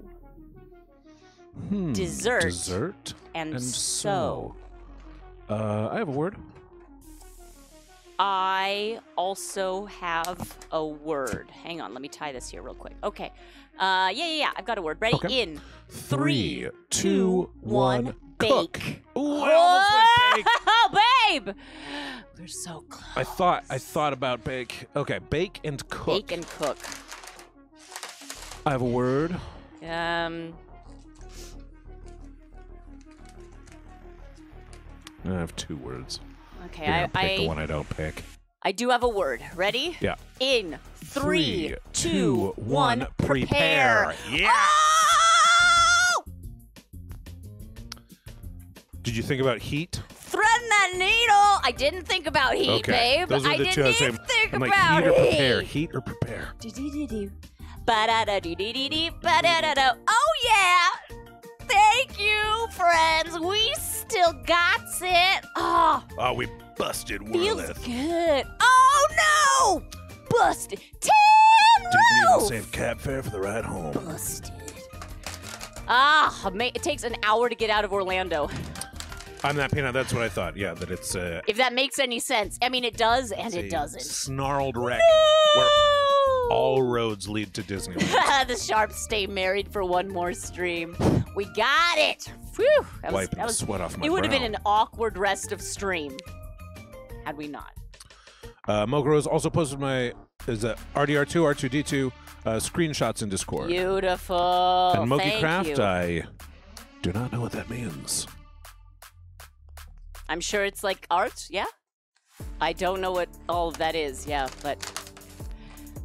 Hmm, Dessert Dessert and, and so. so. Uh, I have a word. I also have a word. Hang on, let me tie this here real quick. Okay. Uh, yeah, yeah, yeah. I've got a word. Ready? Okay. In Three, two, one, bake. Cook. Ooh, I almost went bake. Oh, [laughs] babe! We're so close. I thought I thought about bake. Okay, bake and cook. Bake and cook. I have a word. Um, I have two words. okay, You're I, pick the one I don't pick. I do have a word. Ready? Yeah. In three, Three, two, one, prepare. prepare. Yeah. Oh! Did you think about heat? Threading that needle. I didn't think about heat, okay. babe. Those are I the didn't two I was even saying. think I'm like about heat or prepare. heat. Heat or prepare. Do-do-do-do. Ba-da-da-do-do-do-do. Ba-da-da-do. Oh, yeah. Thank you, friends. We still got it. Oh, Oh, we busted feels Whirlith. good. Oh, no. Busted. Tin Didn't even roof. save cab fare for the ride home. Busted. Ah, it takes an hour to get out of Orlando. I'm that peanut. That's what I thought. Yeah, that it's uh, If that makes any sense. I mean, it does and a it doesn't. snarled wreck where all roads lead to Disneyland. [laughs] the Sharps stay married for one more stream. We got it. Whew. That was, Wiping that the was, sweat off my it would have been brow. an awkward rest of stream had we not. Uh, Mocha Rose also posted my is that RDR2 R2D2 uh, screenshots in Discord. Beautiful. and Moki Thank Craft, you. I do not know what that means. I'm sure it's like art. Yeah. I don't know what all of that is. Yeah, but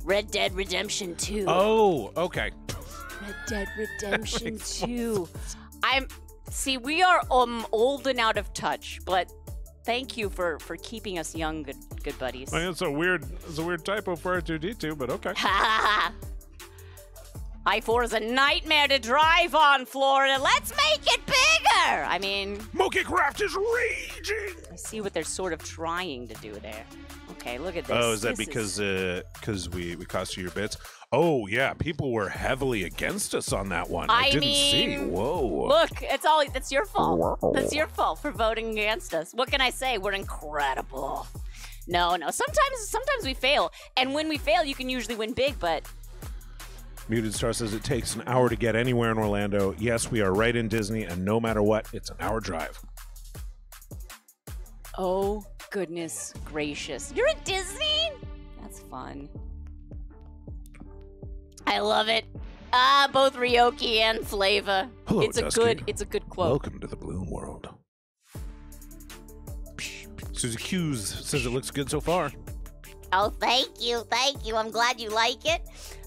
Red Dead Redemption 2. Oh, okay. Red Dead [laughs] Redemption 2. I'm see, we are um old and out of touch, but thank you for for keeping us young, good good buddies. I mean, it's a weird, it's a weird typo for R2D2, but okay. [laughs] I four is a nightmare to drive on, Florida. Let's make it bigger. I mean, Moki Craft is raging. I see what they're sort of trying to do there. Okay, look at this. Oh, is that This because uh because we we cost you your bits? Oh yeah, people were heavily against us on that one. I, I didn't see. Whoa. Look, it's all that's your fault. That's your fault for voting against us. What can I say? We're incredible. No, no. Sometimes sometimes we fail. And when we fail, you can usually win big, but Muted Star says it takes an hour to get anywhere in Orlando. Yes, we are right in Disney, and no matter what, it's an hour drive. oh goodness gracious. You're at Disney? That's fun. I love it. Ah, both Ryoki and Flava. Hello, it's a Dusky. good it's a good quote. Welcome to the Bloom World. Susie Hughes says it looks good so far. Oh, thank you, thank you. I'm glad you like it.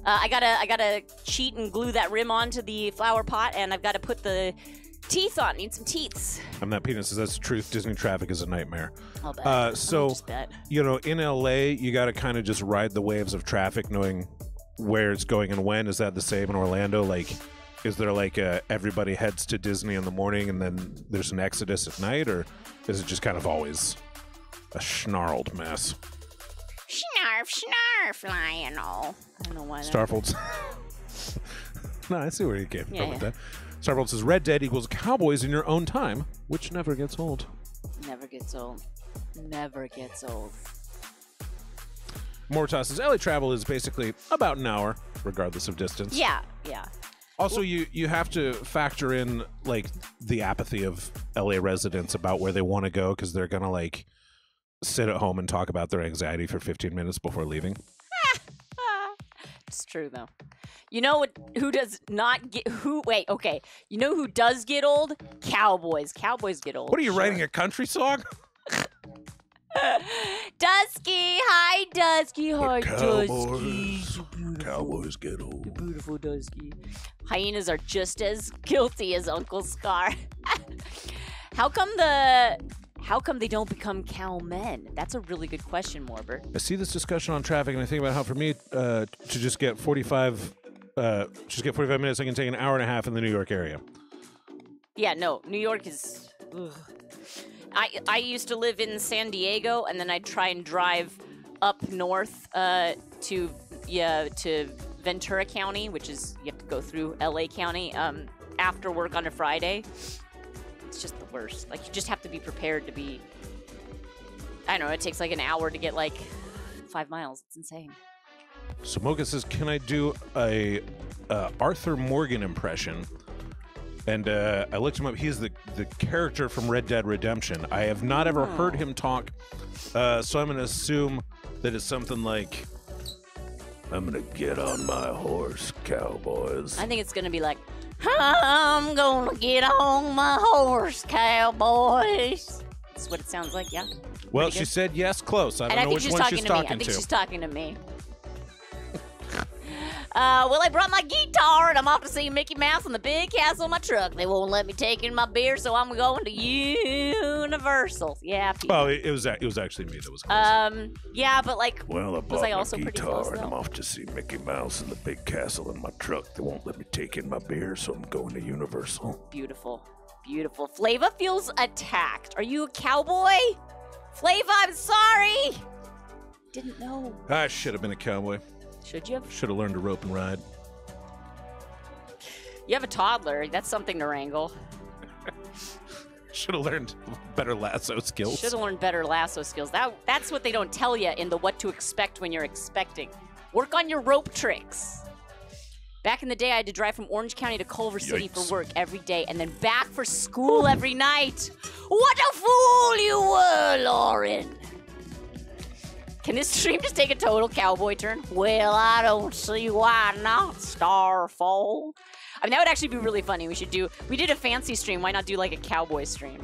Uh, I gotta, I gotta cheat and glue that rim onto the flower pot, and I've got to put the teeth on. Need some teeth. I'm that penis that's the truth. Disney traffic is a nightmare. I'll bet. Uh, I'll so- just bet. You know, in LA, you got to kind of just ride the waves of traffic, knowing where it's going and when. Is that the same in Orlando? Like, is there like a, everybody heads to Disney in the morning and then there's an exodus at night, or is it just kind of always a snarled mess? Snarf, snarf, Lionel. I don't know why. that- Starfold's. [laughs] no, I see where you came Yeah, from with that. Starfold says Red Dead equals Cowboys in your own time, which never gets old. Never gets old. Never gets old. Mortas says LA travel is basically about an hour, regardless of distance. Yeah, yeah. Also, you you have to factor in like the apathy of LA residents about where they want to go because they're gonna like sit at home and talk about their anxiety for 15 minutes before leaving. [laughs] It's true though. You know what? Who does not get? Who? Wait. Okay. You know who does get old? Cowboys. Cowboys get old. What are you sure. writing a country song? [laughs] Dusky. Hi, Dusky. Hi, Dusky. Cowboys. You beautiful, Cowboys get old. beautiful Dusky. Hyenas are just as guilty as Uncle Scar. [laughs] how come the? How come they don't become cow men? That's a really good question, Morber. I see this discussion on traffic, and I think about how for me uh, to just get 45, uh, just get 45 minutes, I can take an hour and a half in the New York area. Yeah, no, New York is. ugh. I I used to live in San Diego, and then I'd try and drive up north uh, to yeah to Ventura County, which is you have to go through L.A. County um, after work on a Friday. It's just the worst. Like you just have to be prepared to be. I don't know. It takes like an hour to get like five miles. It's insane. So Mocha says, "Can I do a uh, Arthur Morgan impression?" And uh, I looked him up. He's the the character from Red Dead Redemption. I have not ever heard him talk, uh, so I'm going to assume that it's something like, I'm gonna get on my horse, cowboys. I think it's gonna be like, I'm gonna get on my horse, cowboys. That's what it sounds like, yeah. "Well, she said yes, close." I don't and I know think which she's one talking she's to me. I think to. she's talking to me. Uh, well, I brought my guitar and I'm off to see Mickey Mouse in the big castle in my truck. They won't let me take in my beer, so I'm going to Universal. Yeah, Pete. Oh, it, it was it was actually me that was close. Um, yeah, but like, Well, I bought I my also pretty close, guitar and I'm off to see Mickey Mouse in the big castle in my truck. They won't let me take in my beer, so I'm going to Universal. beautiful, beautiful. Flava feels attacked. Are you a cowboy? Flava, I'm sorry. Didn't know. I should have been a cowboy. Should you have? Should have learned to rope and ride. You have a toddler. That's something to wrangle. [laughs] Should have learned better lasso skills. Should have learned better lasso skills. That that's what they don't tell you in the what to expect when you're expecting. Work on your rope tricks. Back in the day, I had to drive from Orange County to Culver City Yikes. for work every day, and then back for school every night. What a fool you were, Lauren! Can this stream just take a total cowboy turn? Well, I don't see why not, Starfall. I mean, that would actually be really funny. We should do. We did a fancy stream. Why not do like a cowboy stream?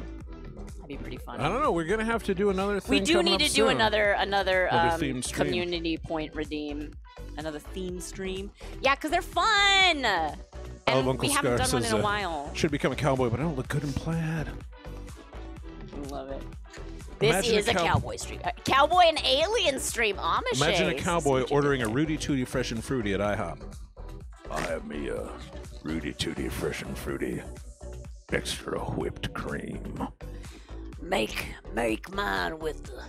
That'd be pretty funny. I don't know. We're gonna have to do another thing. We do need to do soon. another another, Another um, community point redeem, another theme stream. Yeah, because they're fun. And Uncle we haven't Scar done one in a uh, while. Should become a cowboy, but I don't look good in plaid. Love it. This Imagine is a, cow- cowboy stream. A cowboy and alien stream. Amish. Imagine a cowboy ordering a Rooty Tooty Fresh and Fruity at IHOP. I have me a Rooty Tooty Fresh and Fruity, extra whipped cream. Make make mine with the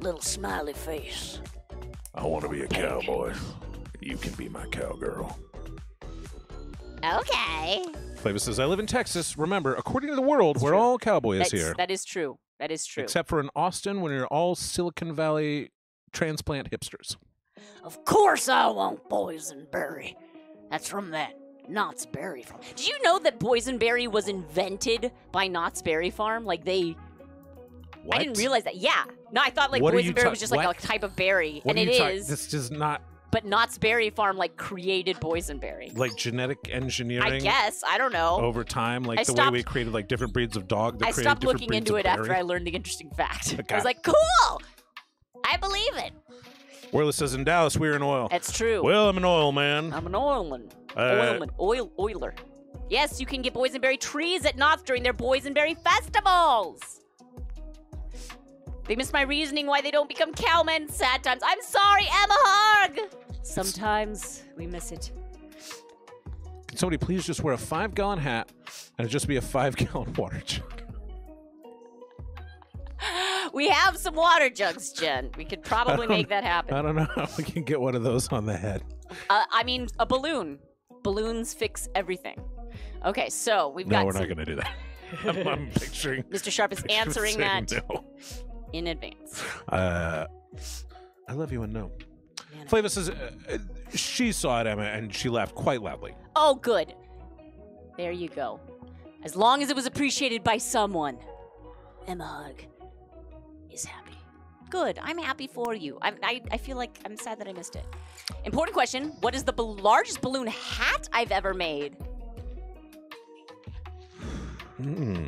little smiley face. I want to be a cowboy. You can be my cowgirl. Okay. Flava says, I live in Texas. Remember, according to the world, we're true. all cowboys That's, here. That is true. That is true. Except for in Austin, when you're all Silicon Valley transplant hipsters. Of course I want boysenberry. That's from that Knott's Berry Farm. Did you know that boysenberry was invented by Knott's Berry Farm? Like they What? I didn't realize that. Yeah. No, I thought like What boysenberry was just like what? a type of berry. What and it is. This does not But Knott's Berry Farm like created boysenberry. like genetic engineering I guess. I don't know. over time, like I the stopped- way we created like different breeds of dog. That I stopped looking into it after. I learned the interesting fact. [laughs] I was like, cool. I believe it. Orla says in Dallas we're in oil. That's true. Well, I'm an oil man. I'm an oilman. Uh, oilman. Oil oiler. Yes, you can get boysenberry trees at Knott's during their boysenberry festivals. They missed my reasoning why they don't become cowmen sad times. I'm sorry, Emma Harg. Sometimes we miss it. Can somebody please just wear a five gallon hat and it just be a five gallon [laughs] water jug? [gasps] We have some water jugs, Jen. We could probably make that happen. I don't know how we can get one of those on the head. Uh, I mean, a balloon. Balloons fix everything. Okay, so we've No, got No, we're some- not going to do that. I'm, [laughs] I'm picturing. [laughs] Mr. Sharp is picturing answering that No. In advance. [laughs] Uh, I love you and no. Man, Flava says uh, uh, she saw it, Emma, and she laughed quite loudly. Oh, good. There you go. As long as it was appreciated by someone, Emma Hug is happy. Good. I'm happy for you. I, I, I feel like I'm sad that I missed it. Important question What is the bal- largest balloon hat I've ever made? Hmm.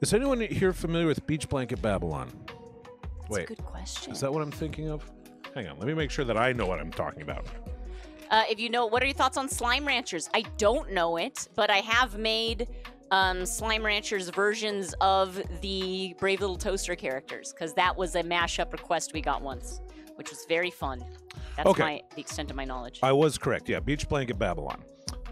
Is anyone here familiar with Beach Blanket Babylon? That's Wait, a good question. is that what I'm thinking of? Hang on, let me make sure that I know what I'm talking about. Uh, if you know, what are your thoughts on Slime Ranchers? I don't know it, but I have made um, Slime Ranchers versions of the Brave Little Toaster characters because that was a mashup request we got once, which was very fun. That's Okay. my the extent of my knowledge. I was correct. Yeah, Beach Blanket Babylon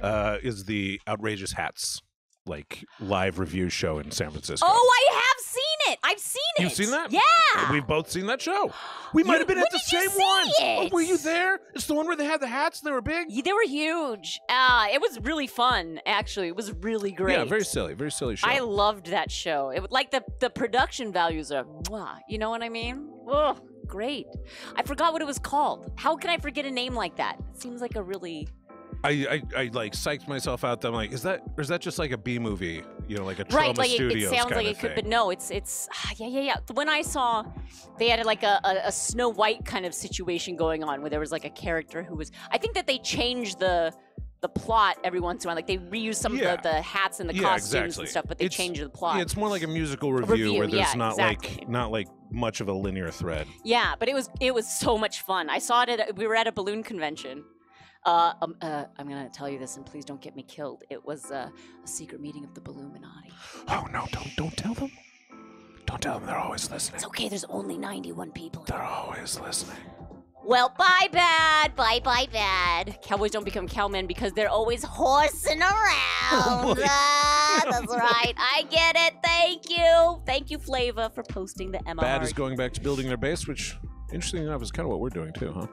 uh, is the outrageous hats like live review show in San Francisco. oh, I have seen it. I've seen it. You've seen that? Yeah. We've both seen that show. [gasps] We might have been at the did you same see one. Oh, were you there? It's the one where they had the hats. They were big. Yeah, They were huge. Uh, it was really fun, actually. It was really great. Yeah, very silly, very silly show. I loved that show. It like the the production values are, mwah, you know what I mean? Oh, great. I forgot what it was called. How can I forget a name like that? It seems like a really I, I, I like psyched myself out. That I'm like, is that or is that just like a B movie? You know, like a Troma right. Like it, it sounds like it could, thing. but no, it's it's ah, [sighs] yeah yeah yeah. When I saw, they had like a, a, a Snow White kind of situation going on where there was like a character who was. I think that they changed the. The plot every once in a while, like they reuse some Yeah. of the, the hats and the Yeah, costumes exactly. and stuff, but they It's- changed the plot. Yeah, it's more like a musical review, review, where there's not exactly. like not like much of a linear thread. Yeah, but it was it was so much fun. I saw it at we were at a balloon convention. Uh, um, uh, I'm gonna tell you this, and please don't get me killed. It was uh, a secret meeting of the Balluminati. Oh no! Don't don't tell them. Don't tell them. They're always listening. It's okay. There's only 91 people. They're always listening. Well, bye, bad. Bye, bye, bad. Cowboys don't become cowmen because they're always horsing [laughs] around. boy. Ah, that's [laughs] right. I get it. Thank you. Thank you, Flava, for posting the MR. Bad is going back to building their base, which, interesting enough, is kind of what we're doing too, huh?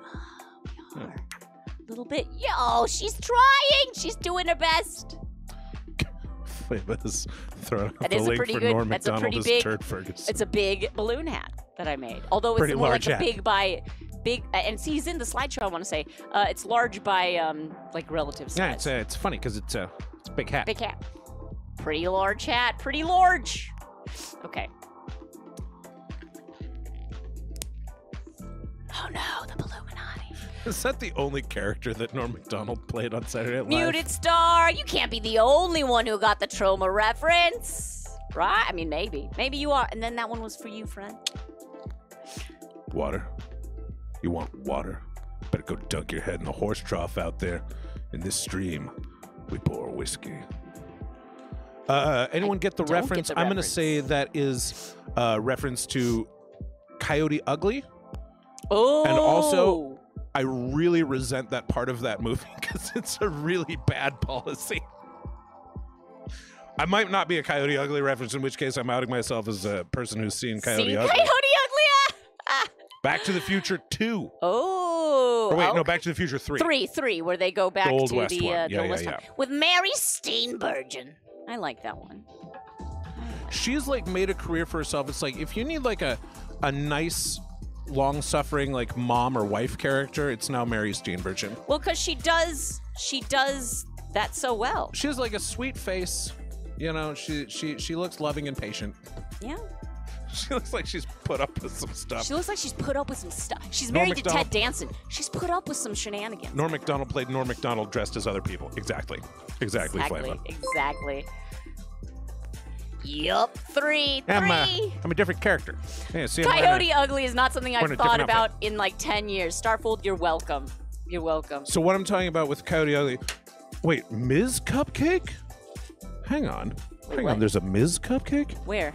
[sighs] A little bit. Yo, she's trying. She's doing her best. [laughs] Flavor's throwing That the a link pretty for good- Norm that's a pretty big-. It's a big balloon hat that I made. Although it's Pretty more large like hat. a big by big, uh, and see, he's in the slideshow. I want to say uh, it's large by um like relative size. yeah, it's uh, it's funny because it's a it's a big hat. big hat. Pretty large hat. Pretty large. Okay. Is that the only character that Norm Macdonald played on Saturday Night Live? Muted star. You can't be the only one who got the Troma reference, right? I mean, maybe, maybe you are. And then that one was for you, friend. Water. You want water? Better go dunk your head in the horse trough out there. In this stream, we pour whiskey. Uh, anyone get the get reference? the I'm going to say that is a reference to Coyote Ugly. Oh. And also- I really resent that part of that movie [laughs] because it's a really bad policy. I might not be a Coyote Ugly reference, in which case I'm outing myself as a person who's seen Coyote See, Ugly. Coyote Ugly. [laughs] Back to the Future 2. Oh. Or wait, no. Back to the Future 3. Three, three, where they go back The Old to West the, uh, Yeah, the yeah, West yeah. with Mary Steenburgen. I like that one. she's like made a career for herself. It's like if you need like a a nice, long suffering like mom or wife character, it's now Mary Steenburgen. Well, because she does, she does that so well. She has like a sweet face. You know, she she she looks loving and patient. Yeah. [laughs] She looks like she's put up with some stuff. She looks like she's put up with some stuff. She's Norm married to Ted Danson. She's put up with some shenanigans. Norm Macdonald played Norm Macdonald dressed as other people. Exactly. Exactly, exactly. Flava. Exactly. Yup. Three. I'm, uh, Three. I'm a different character. Yeah, see, a- Coyote Ugly is not something I've thought about in like 10 years. Starfold, you're welcome. You're welcome. So what I'm talking about with Coyote Ugly. Wait, Ms. Cupcake? Hang on. Hang what? on. There's a Ms. Cupcake? Where?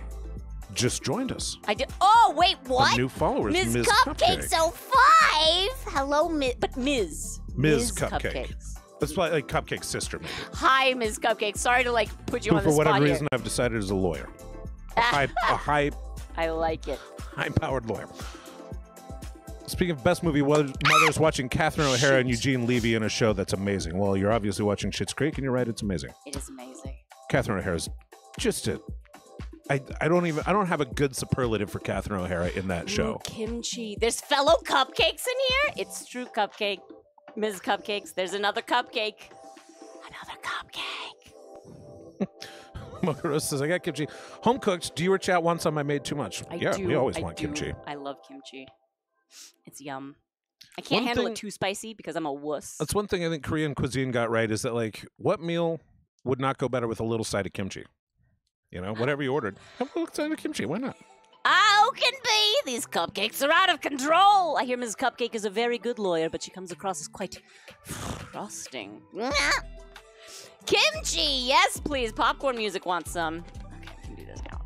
Just joined us. I did. Oh, wait, what? A new follower is Ms. Ms. Cupcakes Cupcake. 05. Hello, Ms. But Ms. Ms. Cupcake. Cupcakes. That's probably like Cupcake's sister, maybe. Hi, Ms. Cupcake. Sorry to like put you Who, on the for whatever spot reason, I've decided is a lawyer. [laughs] A high, a high. I like it. high-powered lawyer. Speaking of best movie mothers, watching Catherine O'Hara and Eugene Levy in a show that's amazing. Well, you're obviously watching Schitt's Creek, and you're right, it's amazing. It is amazing. Catherine O'Hara's just a. I, I don't even I don't have a good superlative for Catherine O'Hara in that show. Ooh, kimchi. There's fellow cupcakes in here. It's true cupcake. Ms. Cupcakes. There's another cupcake. Another cupcake. [laughs] Mokaro says, I got kimchi. Home cooked. Do you or chat want some? I made too much. I yeah, do, we always I want do. kimchi. I love kimchi. It's yum. I can't One handle thing- it too spicy because I'm a wuss. That's one thing I think Korean cuisine got right is that, like, what meal would not go better with a little side of kimchi? You know, whatever you ordered, have a little side of kimchi. Why not? Can be? These cupcakes are out of control. I hear Mrs. Cupcake is a very good lawyer, but she comes across as quite frosting. [laughs] Kimchi, yes, please. Popcorn music wants some. Okay, I can do this now.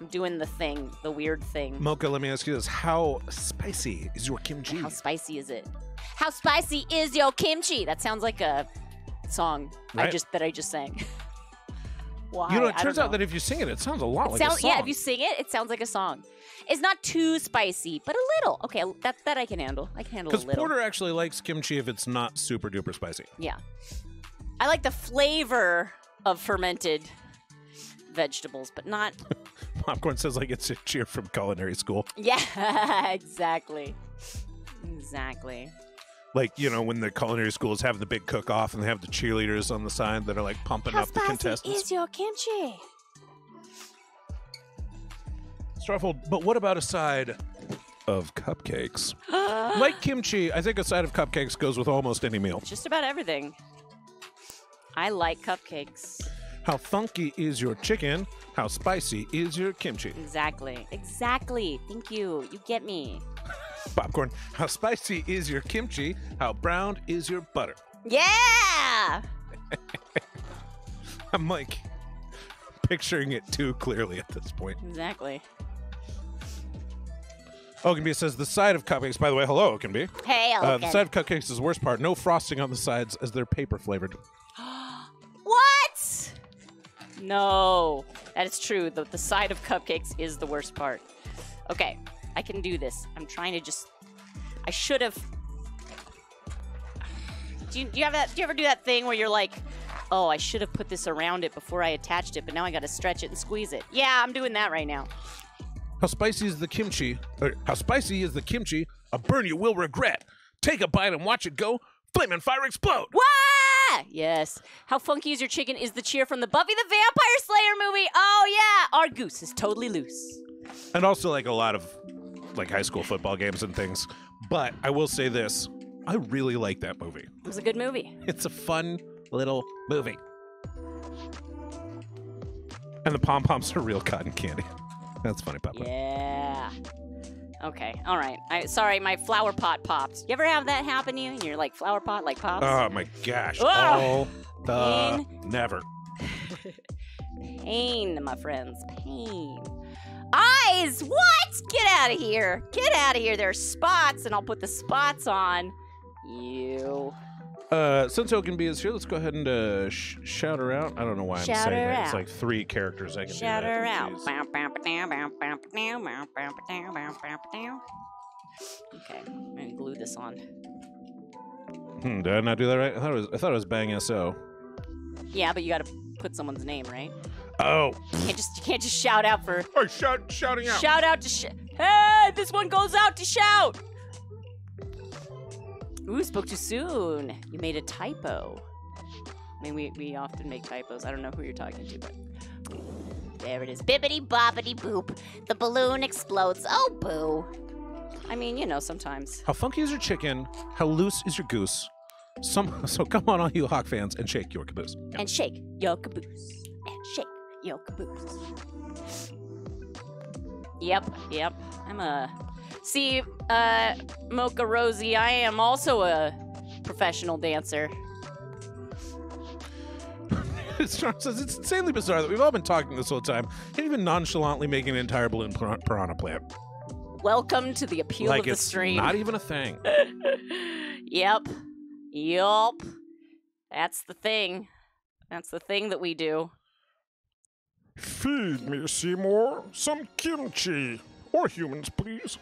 I'm doing the thing, the weird thing. Mocha, let me ask you this: How spicy is your kimchi? How spicy is it? How spicy is your kimchi? That sounds like a song I just that I just sang. [laughs] Why? you know, it turns don't out that if you sing it, it sounds a lot It like sound- a song. Yeah, if you sing it, it sounds like a song. It's not too spicy, but a little. Okay, that that I can handle. I can handle a Because. Porter actually likes kimchi if it's not super duper spicy. Yeah, I like the flavor of fermented vegetables, but not. [laughs] Popcorn says like it's a cheer from culinary school. yeah, [laughs] exactly, exactly. Like you know when the culinary schools have the big cook off and they have the cheerleaders on the side that are like pumping up the contestants. Is your kimchi? Struffled, but what about a side of cupcakes? [gasps] like kimchi, I think a side of cupcakes goes with almost any meal. Just about everything. I like cupcakes. How funky is your chicken? How spicy is your kimchi? Exactly. Exactly. Thank you. You get me. [laughs] Popcorn. How spicy is your kimchi? How brown is your butter? Yeah. [laughs] I'm like picturing it too clearly at this point. Exactly. Okenby says the side of cupcakes. By the way, hello, Okenby. Hey, Uh, the side of cupcakes is the worst part. No frosting on the sides as they're paper flavored. [gasps] What? No, that is true. The, the side of cupcakes is the worst part. Okay, I can do this. I'm trying to just. I should have. Do you, do you have that? Do you ever do that thing where you're like, "Oh, I should have put this around it before I attached it, but now I got to stretch it and squeeze it." Yeah, I'm doing that right now. How spicy is the kimchi? Or how spicy is the kimchi? A burn you will regret. Take a bite and watch it go. Flame and fire explode. Wah! Yes. How funky is your chicken? Is the cheer from the Buffy the Vampire Slayer movie? Oh yeah, our goose is totally loose. And also like a lot of like high school football games and things. But I will say this: I really like that movie. It was a good movie. It's a fun little movie. And the pom poms are real cotton candy. [laughs] That's funny, Papa. Yeah. Okay. All right. I sorry, my flower pot popped. You ever have that happen to you? And you're like flower pot like pops. Oh my gosh. All the Pain. never. [laughs] Pain, my friends. Pain. Eyes. What? Get out of here. Get out of here. There are spots, and I'll put the spots on. You. Uh, since b is here, let's go ahead and uh, sh- shout her out. I don't know why I'm Shout saying that. It's like three characters. I can Shout do that. her out. Okay, I'm gonna glue this on. Hmm, did I not do that right? I thought it was. I thought it was Bang So. Yeah, but you gotta put someone's name, right? Oh, You can't just you can't just shout out for oh shout, shouting out. shout out to sh- Hey, this one goes out to shout. Ooh, spoke too soon. You made a typo. I mean, we, we often make typos. I don't know who you're talking to, but there it is. Bibbity bobbity boop. The balloon explodes. Oh, boo. I mean, you know, sometimes. How funky is your chicken? How loose is your goose? Some, [laughs] so come on, all you Hawk fans, and shake your caboose. Yeah. And shake your caboose. And shake your caboose. Yep, yep. I'm a. See, uh, Mocha Rosie, I am also a professional dancer. [laughs] Strong says it's insanely bizarre that we've all been talking this whole time and even nonchalantly making an entire balloon piran- piranha plant. Welcome to the appeal like of the stream. not even a thing. [laughs] yep. Yup. That's the thing. That's the thing that we do. Feed me, Seymour, some kimchi. Or humans, please.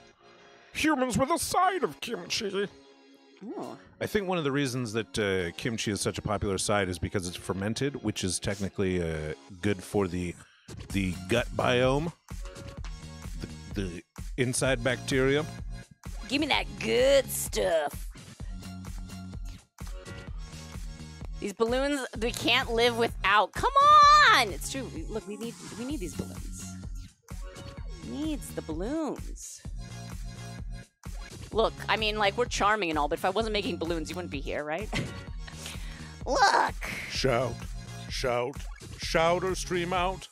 Humans with a side of kimchi. Ooh. I think one of the reasons that uh, kimchi is such a popular side is because it's fermented, which is technically uh, good for the the gut biome, the, the inside bacteria. Give me that good stuff. These balloons we can't live without. Come on! It's true. We, look, we need we need these balloons. Needs the balloons. Look, I mean, like we're charming and all, but if I wasn't making balloons, you wouldn't be here, right? [laughs] look. Shout, shout, shout or stream out.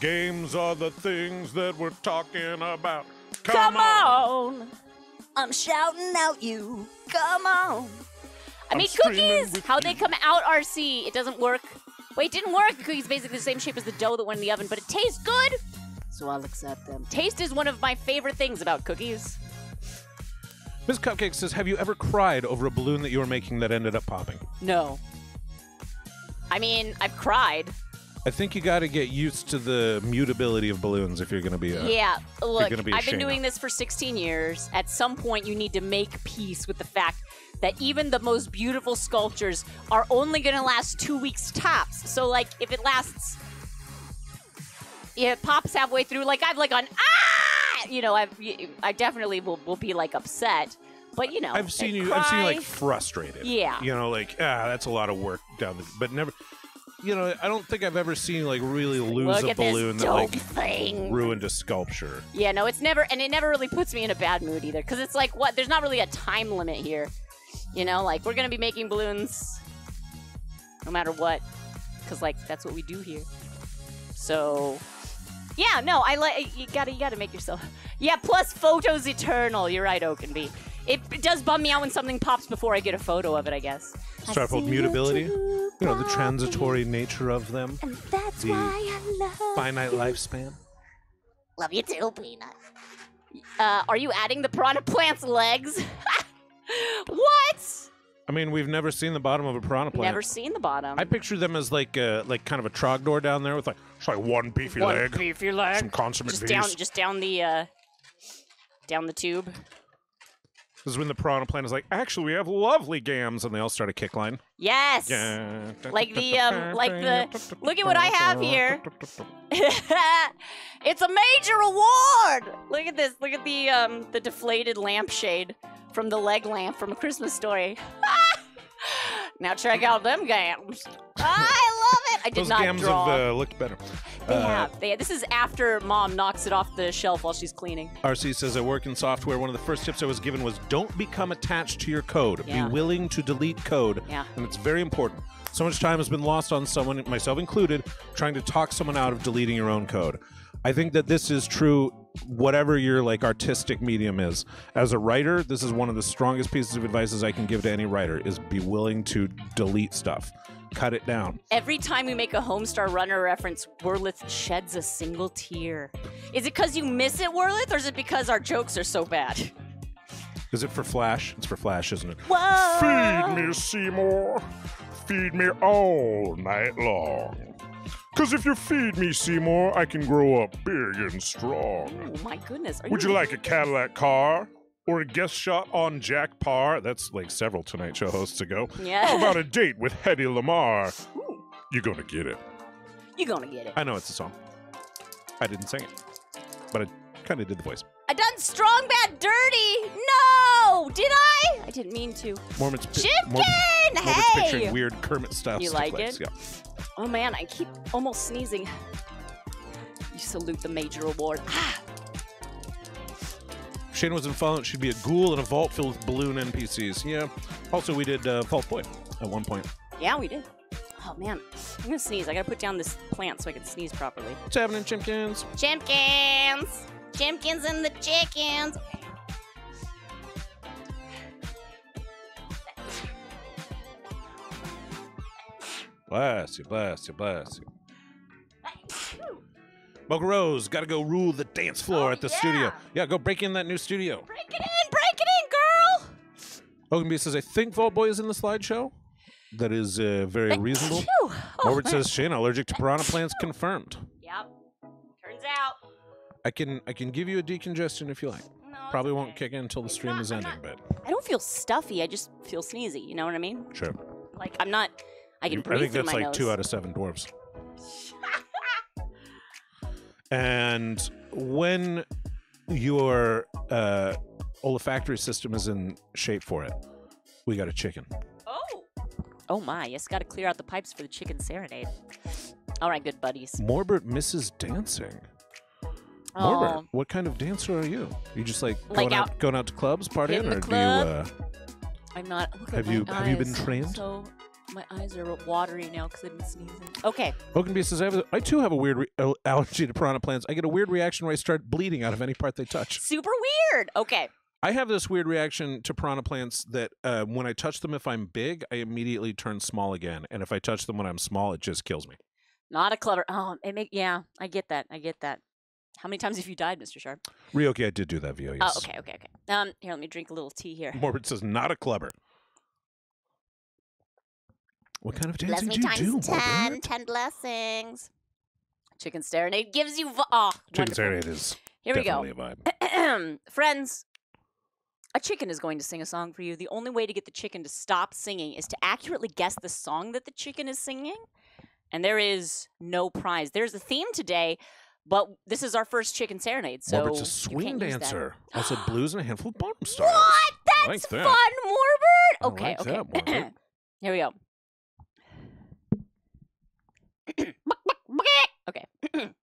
Games are the things that we're talking about. Come on. I'm shouting out you. Come on. I I'm made cookies. How you. they come out, RC. It doesn't work. Wait, it didn't work. The cookie's basically the same shape as the dough that went in the oven, but it tastes good. So I'll accept them. Taste is one of my favorite things about cookies. Ms. Cupcake says, "Have you ever cried over a balloon that you were making that ended up popping?" No. I mean, I've cried. I think you got to get used to the mutability of balloons if you're going to be a. Yeah, look, gonna be a I've been Shana. doing this for 16 years. At some point, you need to make peace with the fact that even the most beautiful sculptures are only going to last two weeks tops. So, like, if it lasts, it pops halfway through. Like I've like on, ah, you know, I've I definitely will will be like upset. But you know, I've seen you. I've seen you like frustrated. Yeah. You know, like ah, that's a lot of work down the. But never. You know, I don't think I've ever seen like really lose Look a balloon that like thing. ruined a sculpture. Yeah, no, it's never, and it never really puts me in a bad mood either. Because it's like, what? There's not really a time limit here. You know, like, we're going to be making balloons no matter what. Because, like, that's what we do here. So, yeah, no, I like, you gotta, you gotta make yourself. Yeah, plus photos eternal. You're right, Oakenby. It, it does bum me out when something pops before I get a photo of it, I guess. With mutability. you You know, the transitory nature of them, And that's the why I love finite you. lifespan. Love you too, Peanut. Uh, are you adding the piranha plant's legs? [laughs] what? I mean, we've never seen the bottom of a piranha plant. Never seen the bottom. I picture them as like uh, like kind of a trogdor down there with like It's like one beefy One leg, beefy leg. some consummate just beef. down, just down the, uh, down the tube. This is when the piranha plant is like, actually, we have lovely gams, and they all start a kick line. Yes. Yeah. Like the, um, like the- look at what I have here. [laughs] it's a major award. Look at this. Look at the, um, the deflated lampshade from the leg lamp from A Christmas Story. [laughs] now check out them gams. I love it. I did Those not gams draw. have uh, looked better. They Uh, have. They, this is after mom knocks it off the shelf while she's cleaning. RC says, I work in software. One of the first tips I was given was don't become attached to your code. Yeah. Be willing to delete code. Yeah. And it's very important. So much time has been lost on someone, myself included, trying to talk someone out of deleting your own code. I think that this is true whatever your like artistic medium is. As a writer, this is one of the strongest pieces of advice I can give to any writer is be willing to delete stuff. Cut it down. Every time we make a Homestar Runner reference, Wurlith sheds a single tear. Is it because you miss it, Wurlith, or is it because our jokes are so bad? Is it for Flash? It's for Flash, isn't it? Whoa! Feed me, Seymour. Feed me all night long. Cause if you feed me, Seymour, I can grow up big and strong. Oh my goodness! Are Would you like a Cadillac car? Or a guest shot on Jack Paar? That's like several Tonight Show hosts ago. Yeah. How about a date with Hedy Lamarr? Ooh, You're gonna get it. You're gonna get it? I know it's a song. I didn't sing it, but I kind of did the voice. I done strong, bad, dirty. No, did I? I didn't mean to. Mormon's, Chicken! Mor- Mormon's picturing weird Kermit style. You like it? Yeah. Oh man, I keep almost sneezing. You salute the major award. Ah, Shane was in Fallout, she'd be a ghoul in a vault filled with balloon NPCs. Yeah. Also, we did uh, Vault Boy at one point. yeah, we did. Oh man, I'm gonna sneeze. I gotta put down this plant so I can sneeze properly. What's happening, Chimkins? Chimpkins! Chimpkins and the chickens! Bless you, bless you, bless you. Mocha Rose, gotta go rule the dance floor Oh, at the yeah. studio. Yeah, go break in that new studio. Break it in! Break it in, girl! Hogan B says, I think Vault Boy is in the slideshow. That is uh, very reasonable. Phew. Oh, Norbert says, Shane, allergic to piranha plants confirmed. Yep. Turns out. I can I can give you a decongestion if you like. No, Probably it's won't kick in until the stream not- is I'm ending, not- but I don't feel stuffy. I just feel sneezy. You know what I mean? sure. Like I'm not. I can I breathe think that's my like nose. two out of seven dwarves. [laughs] and when your uh, olfactory system is in shape for it, we got a chicken. Oh. Oh my, yes, got to clear out the pipes for the chicken serenade. All right, good buddies. Morbert misses dancing. Oh, what kind of dancer are you? Are You just like Like going out, out- going out to clubs, partying, or club. do you? Uh, I'm not. Look at Have you- have you been trained? So my eyes are watery now because I've been sneezing. Okay. Bee says, I, have I too have a weird re- allergy to piranha plants. I get a weird reaction where I start bleeding out of any part they touch. Super weird. Okay. I have this weird reaction to piranha plants that uh, when I touch them, if I'm big, I immediately turn small again. And if I touch them when I'm small, it just kills me. Not a clever. Oh, it make. Yeah, I get that. I get that. How many times have you died, Mr. Sharp? Ryoki, I did do that, Vio. Yes. Oh, okay, okay, okay. Um, here, let me drink a little tea here. Morbid says, not a clubber. What kind of dancing do you do, times ten. Morbid? Ten blessings. Chicken serenade gives you. Oh, Chicken wonderful. serenade is Here we go. definitely a vibe. [clears throat] Friends, a chicken is going to sing a song for you. The only way to get the chicken to stop singing is to accurately guess the song that the chicken is singing. And there is no prize. There's a theme today, but this is our first chicken serenade. So Morbids a swing can't use that. dancer. Also [gasps] blues and a handful of bottom stars. What? That's like fun, that. Morbert. Okay, like okay. that, [clears throat] Here we go. okay. [laughs]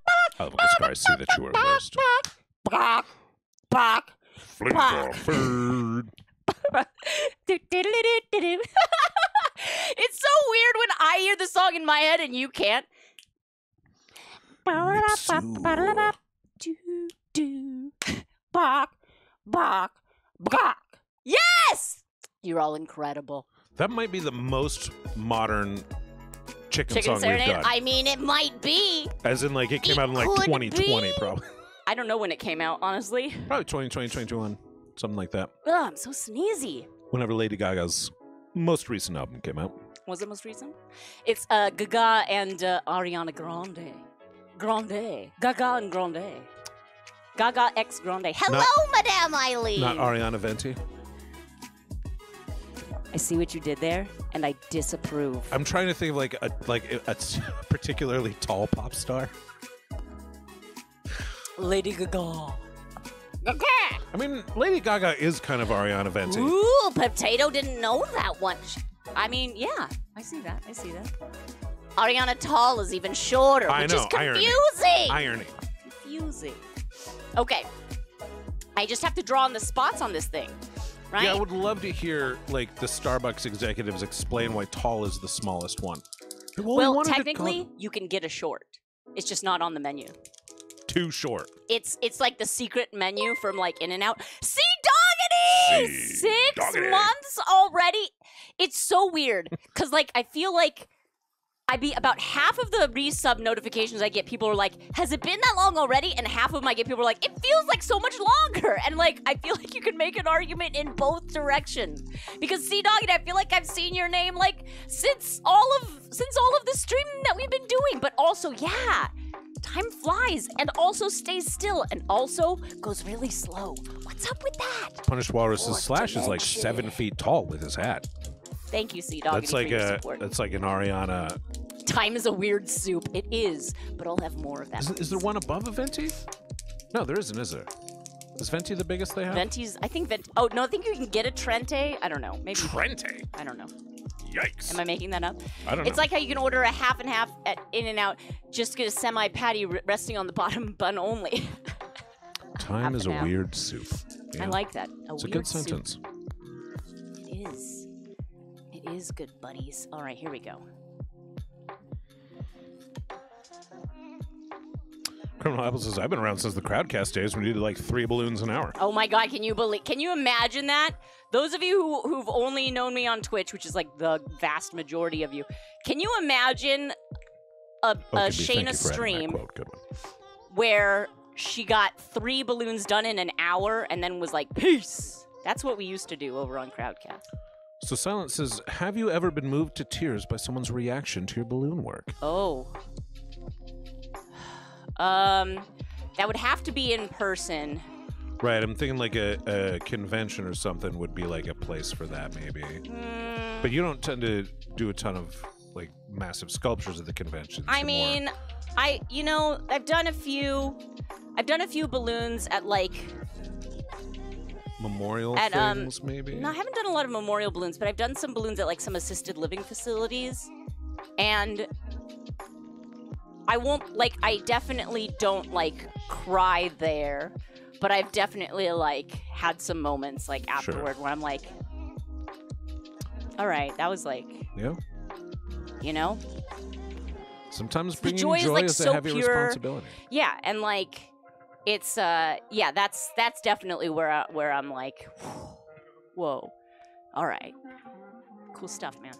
Alvin I see that you are missed. Flavor food. Do-do-do-do-do-do. it's so weird when I hear the song in my head and you can't. Do, do. Bark, bark, bark. Yes! You're all incredible. That might be the most modern chicken, Chicken song we've done. I mean, it might be. As in, like, it came It out in like 2020, be. probably. I don't know when it came out, honestly. Probably 2020, 2021, something like that. Ugh, I'm so sneezy. Whenever Lady Gaga's most recent album came out. Was it most recent? It's uh, Gaga and uh, Ariana Grande. Grande. Gaga and Grande. Gaga X Grande. Hello, Madame Eileen. Not Ariana Venti. I see what you did there, and I disapprove. I'm trying to think of like a like a, a [laughs] particularly tall pop star. Lady Gaga. Gaga. I mean, Lady Gaga is kind of Ariana Venti. Ooh, Potato didn't know that one. I mean, yeah, I see that. I see that. Ariana Tall is even shorter, I which know, is irony. Irony. confusing. Okay. I just have to draw on the spots on this thing, right? Yeah, I would love to hear like the Starbucks executives explain why tall is the smallest one. Well, well, to technically, you can get a short. It's just not on the menu. too short. It's it's like the secret menu from like In and Out. See doggity! Six doggity. months already. It's so weird because like I feel like I be about half of the resub notifications I get. People are like, "Has it been that long already?" And half of them I get people are like, "It feels like so much longer." And like I feel [laughs] like you can make an argument in both directions because see doggity, I feel like I've seen your name like since all of since all of the streaming that we've been doing. But also, yeah, time flies and also stays still and also goes really slow. What's up with that? Fourth slash is like seven feet tall with his hat. Thank you, Sea Dog. That's like for your a support. that's like an Ariana. Time is a weird soup. It is, but I'll have more of that. Is, is there one above a Venti? No, there isn't. Is there? Is Venti the biggest they have? Venti's. I think Vent. Oh no, I think you can get a Trenta. I don't know. Maybe. Trenta. I don't know. Yikes. Am I making that up? I don't know. It's know. like how you can order a half and half at In and Out, just get a semi patty resting on the [laughs] bottom bun only. Time half is a half. weird soup. I like that. A It's a weird good soup. sentence. It is. It is good, buddies. All right, here we go. Criminal Apple says, I've been around since the Crowdcast days when we did like three balloons an hour. Oh my god, can you believe can you imagine that? Those of you who, who've only known me on Twitch, which is like the vast majority of you, can you imagine a, a B, thank Shana you for adding that stream quote. Good one. where she got three balloons done in an hour and then was like, peace. That's what we used to do over on Crowdcast. So Silence says, Have you ever been moved to tears by someone's reaction to your balloon work? Oh. Um, that would have to be in person. Right, I'm thinking like a, a convention or something would be like a place for that, maybe. Mm, But you don't tend to do a ton of like massive sculptures at the conventions. I You're more- mean, I you know I've done a few, I've done a few balloons at like memorial at, um, things, maybe. No, I haven't done a lot of memorial balloons, but I've done some balloons at like some assisted living facilities. And I won't like I definitely don't like cry there, but I've definitely like had some moments like Sure. afterward where I'm like All right, that was like, yeah. you know? Sometimes The bringing joy joy, is, like, is so a heavy pure. responsibility. Yeah, and like it's uh yeah, that's that's definitely where I, where I'm like [sighs] whoa. All right. Cool stuff, man.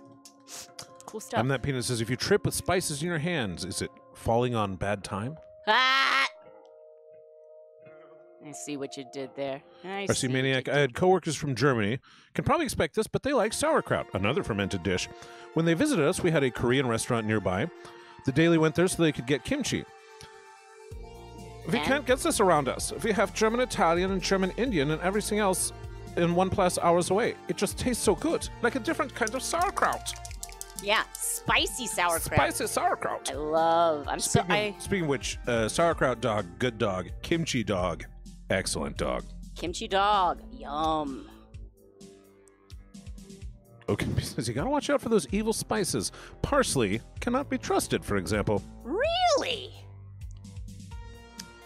Cool stuff. I'm that peanut says, if you trip with spices in your hands, is it falling on bad time? Ah! I see what you did there. I RC see Maniac, I had coworkers from Germany. Can probably expect this, but they like sauerkraut, another fermented dish. When they visited us, we had a Korean restaurant nearby. The daily went there so they could get kimchi. We And? can't get this around us. We have German Italian and German Indian and everything else in one plus hours away. It just tastes so good, like a different kind of sauerkraut. Yeah, spicy sauerkraut. Spicy sauerkraut. I love. I'm so Speaking, I speaking of which, uh, sauerkraut dog, good dog. Kimchi dog, excellent dog. kimchi dog. Yum. Okay, [laughs] says you gotta watch out for those evil spices. Parsley cannot be trusted, for example. Really?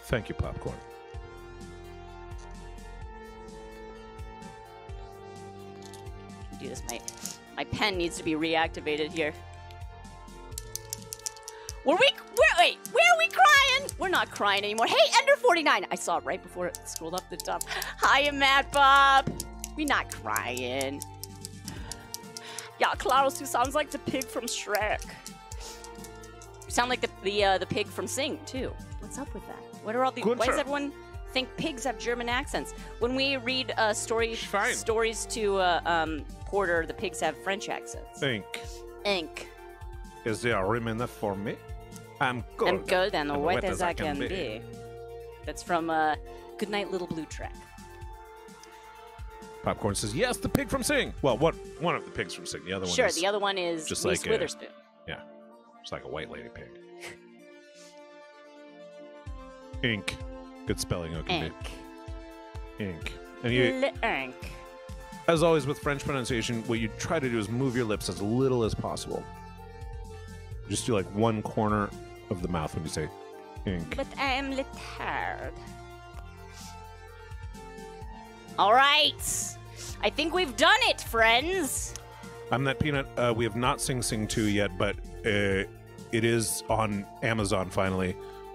Thank you, popcorn. Do this. My my pen needs to be reactivated here. Were we? Where, wait, where are we crying? We're not crying anymore. Hey, Ender 49. I saw it right before it scrolled up the top. Hiya, Matt Bob. We not crying. Yeah, Claros, who sounds like the pig from Shrek. You sound like the the uh, the pig from Sing too. What's up with that? What are all the? Why does everyone think pigs have German accents? When we read uh, story Fine. stories to uh, um, Porter, the pigs have French accents. Ink. Ink. is there a room enough for me? I'm good. I'm good and and wet as I can be. That's from uh, Goodnight Little Blue Truck. Popcorn says, yes, the pig from Sing. Well, one one of the pigs from Sing. The other one Sure, is the other one is just Reese like a- Witherspoon. it's like a white lady pig. Ink. Good spelling, okay. Ink. Ink. And you, ink. as always with French pronunciation, what you try to do is move your lips as little as possible. Just do like one corner of the mouth when you say ink. But I am littered. All right. I think we've done it, friends. I'm that peanut. Uh, we have not Sing Sing 2 yet, but uh, it is on Amazon finally,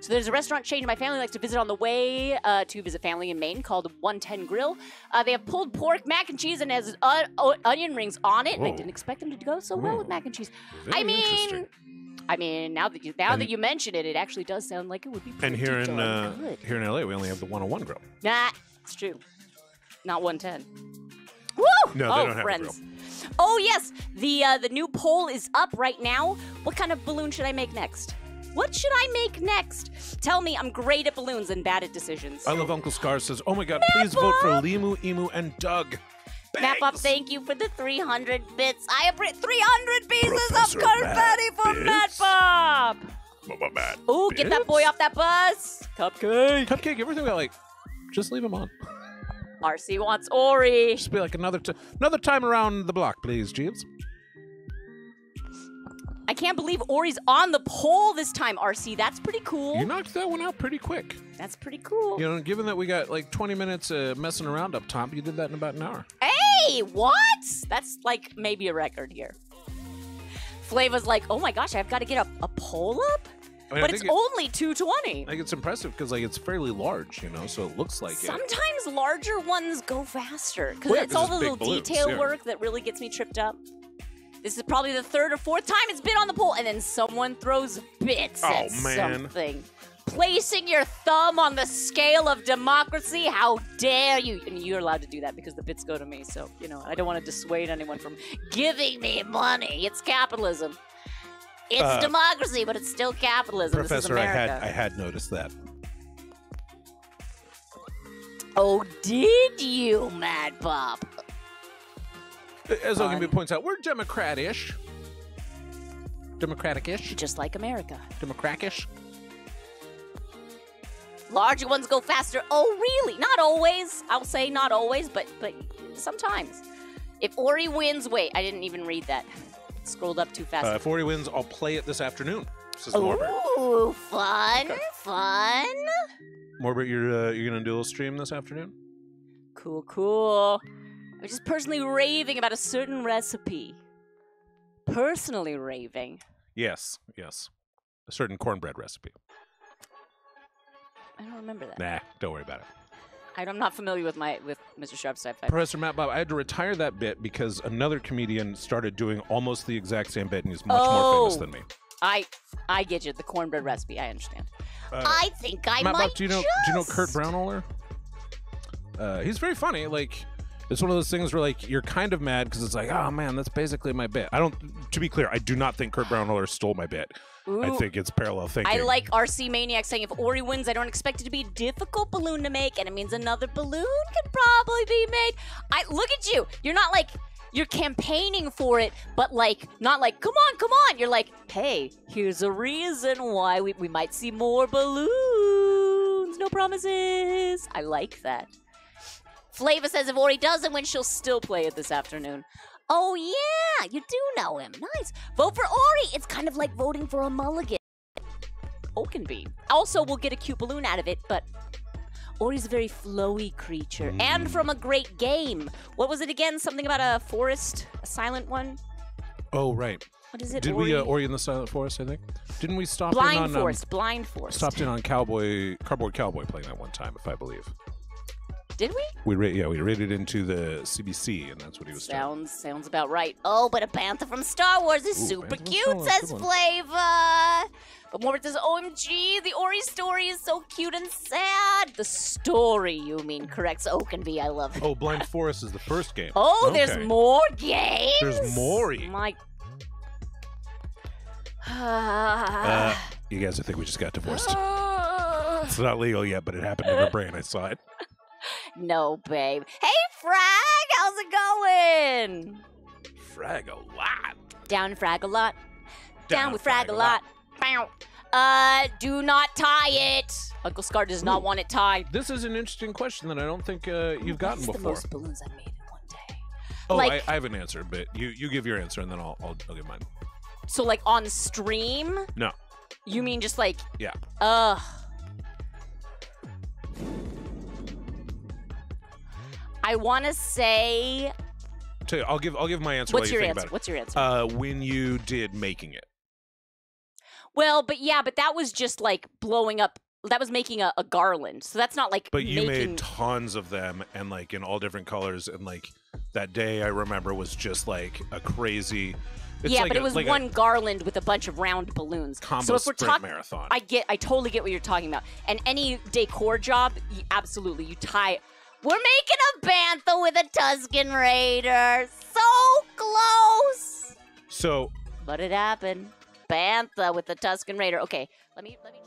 So there's a restaurant chain my family likes to visit on the way uh, to visit family in Maine called 110 Grill. Uh, they have pulled pork, mac and cheese, and has uh, o- onion rings on it. And I didn't expect them to go so well with mac and cheese. Very I mean. I mean, now that you now And- that you mention it, it actually does sound like it would be pretty good. And here in uh, here in LA, we only have the 101 grill. Nah, it's true. Not 110. Woo! No, they oh, don't have a friends. Oh yes, the uh, the new poll is up right now. What kind of balloon should I make next? What should I make next? Tell me, I'm great at balloons and bad at decisions. I love Uncle Scar says, "Oh my God, please vote for Limu, Emu, and Doug." Map up, thank you for the 300 bits. I have 300 pieces Professor of confetti Matt for? Matt Bob. Matt. Ooh, get that boy off that bus. Cupcake. Cupcake, everything about like, just leave him on. RC wants Ori. Just be like another another time around the block, please, Jeeves. I can't believe Ori's on the pole this time, RC. That's pretty cool. You knocked that one out pretty quick. That's pretty cool. You know, given that we got like 20 minutes uh, messing around up top, you did that in about an hour. Hey, what? That's like maybe a record here. Flava's like, oh my gosh, I've got to get a, a pole up? I mean, but it's it- only 220. I think it's impressive because like it's fairly large, you know, so it looks like it. Sometimes larger ones go faster because Well, yeah, it's all the little balloons, detail yeah. work that really gets me tripped up. This is probably the third or fourth time it's been on the pole, and then someone throws bits Oh, at man. something. Placing your thumb on the scale of democracy, how dare you? And you're allowed to do that because the bits go to me, so, you know, I don't want to dissuade anyone from giving me money. It's capitalism. It's Uh, democracy, but it's still capitalism. this is Professor, I had I had noticed that. Oh, did you, Matt Bob? As. Ogilvy points out, we're democratish. Democratic-ish? Just like America. Democratish? Larger ones go faster. Oh, really? Not always. I'll say not always, but but sometimes. If Ori wins, wait, I didn't even read that. Scrolled up too fast. Uh, if Ori wins, I'll play it this afternoon. Says. Ooh, fun, fun. Morbert, you're uh, you're gonna do a little stream this afternoon? Cool, cool. I'm just personally raving about a certain recipe. Personally raving. Yes, yes. A certain cornbread recipe. I don't remember that. Nah, don't worry about it. I'm not familiar with my with Mr. Sharp's sci-fi. Professor Matt Bob, I had to retire that bit because another comedian started doing almost the exact same bit and he's much more famous Oh. than me. I I get you. The cornbread recipe. I understand. Uh, I think I Matt might Bob, do you know do you know Kurt just- Braunohler? Uh, he's very funny. Like it's one of those things where like you're kind of mad because it's like, oh man, that's basically my bit. I don't. To be clear, I do not think Kurt Braunohler stole my bit. I think it's parallel thinking. I like RC Maniac saying if Ori wins, I don't expect it to be a difficult balloon to make, and it means another balloon could probably be made. I look at you. You're not like you're campaigning for it, but like not like come on, come on. You're like, hey, here's a reason why we, we might see more balloons. No promises. I like that. Flava says if Ori doesn't win, she'll still play it this afternoon. Oh yeah, you do know him. Nice. Vote for Ori. It's kind of like voting for a mulligan. Oakenby. Also, we'll get a cute balloon out of it, but Ori's a very flowy creature and from a great game. What was it again? Something about a forest, a silent one. Oh right. What is it? Did Ori? we uh, Ori in the Silent Forest? I think. Didn't we stop blind in on forest. blind Um, forest. stopped in on Cowboy Cardboard Cowboy playing that one time, if I believe. Did we? We ra- yeah we raided into the CBC and that's what he was doing. Sounds sounds about right. Oh, but a bantha from Star Wars is Ooh, super cute, Wars, says Flava. But Morbid says, OMG, the Ori story is so cute and sad. The story, you mean, corrects Oakenby. I love it. Oh, Blind Forest is the first game. Oh, Okay. there's more games. There's more-y. My. Uh, [sighs] you guys, I think we just got divorced. [gasps] It's not legal yet, but it happened in her brain. I saw it. No, babe. Hey, Frag, how's it going? Frag a lot. Down Frag a lot. Down, Down with Frag a lot. Uh, do not tie it. Uncle Scar does not Ooh. want it tied. This is an interesting question that I don't think uh, you've gotten What is the most balloons I've made in one day? Oh, like- I, I have an answer, but you, you give your answer and then I'll, I'll, I'll give mine. So, like on stream? No. You mean just like? Yeah. Ugh. I want to say. Tell you, I'll give I'll give my answer. What's you your answer? What's your answer? Uh, when you did making it. well, but yeah, but that was just like blowing up. That was making a, a garland. So that's not like. But you making... made tons of them and like in all different colors and like that day I remember was just like a crazy. It's yeah, like but a- it was like one garland with a bunch of round balloons. combo so if we're talking, marathon. I get, I totally get what you're talking about. And any decor job, you, absolutely, you tie. We're making a bantha with a Tusken Raider. So close, so but it happened. Bantha with the Tusken Raider. Okay, let me let me.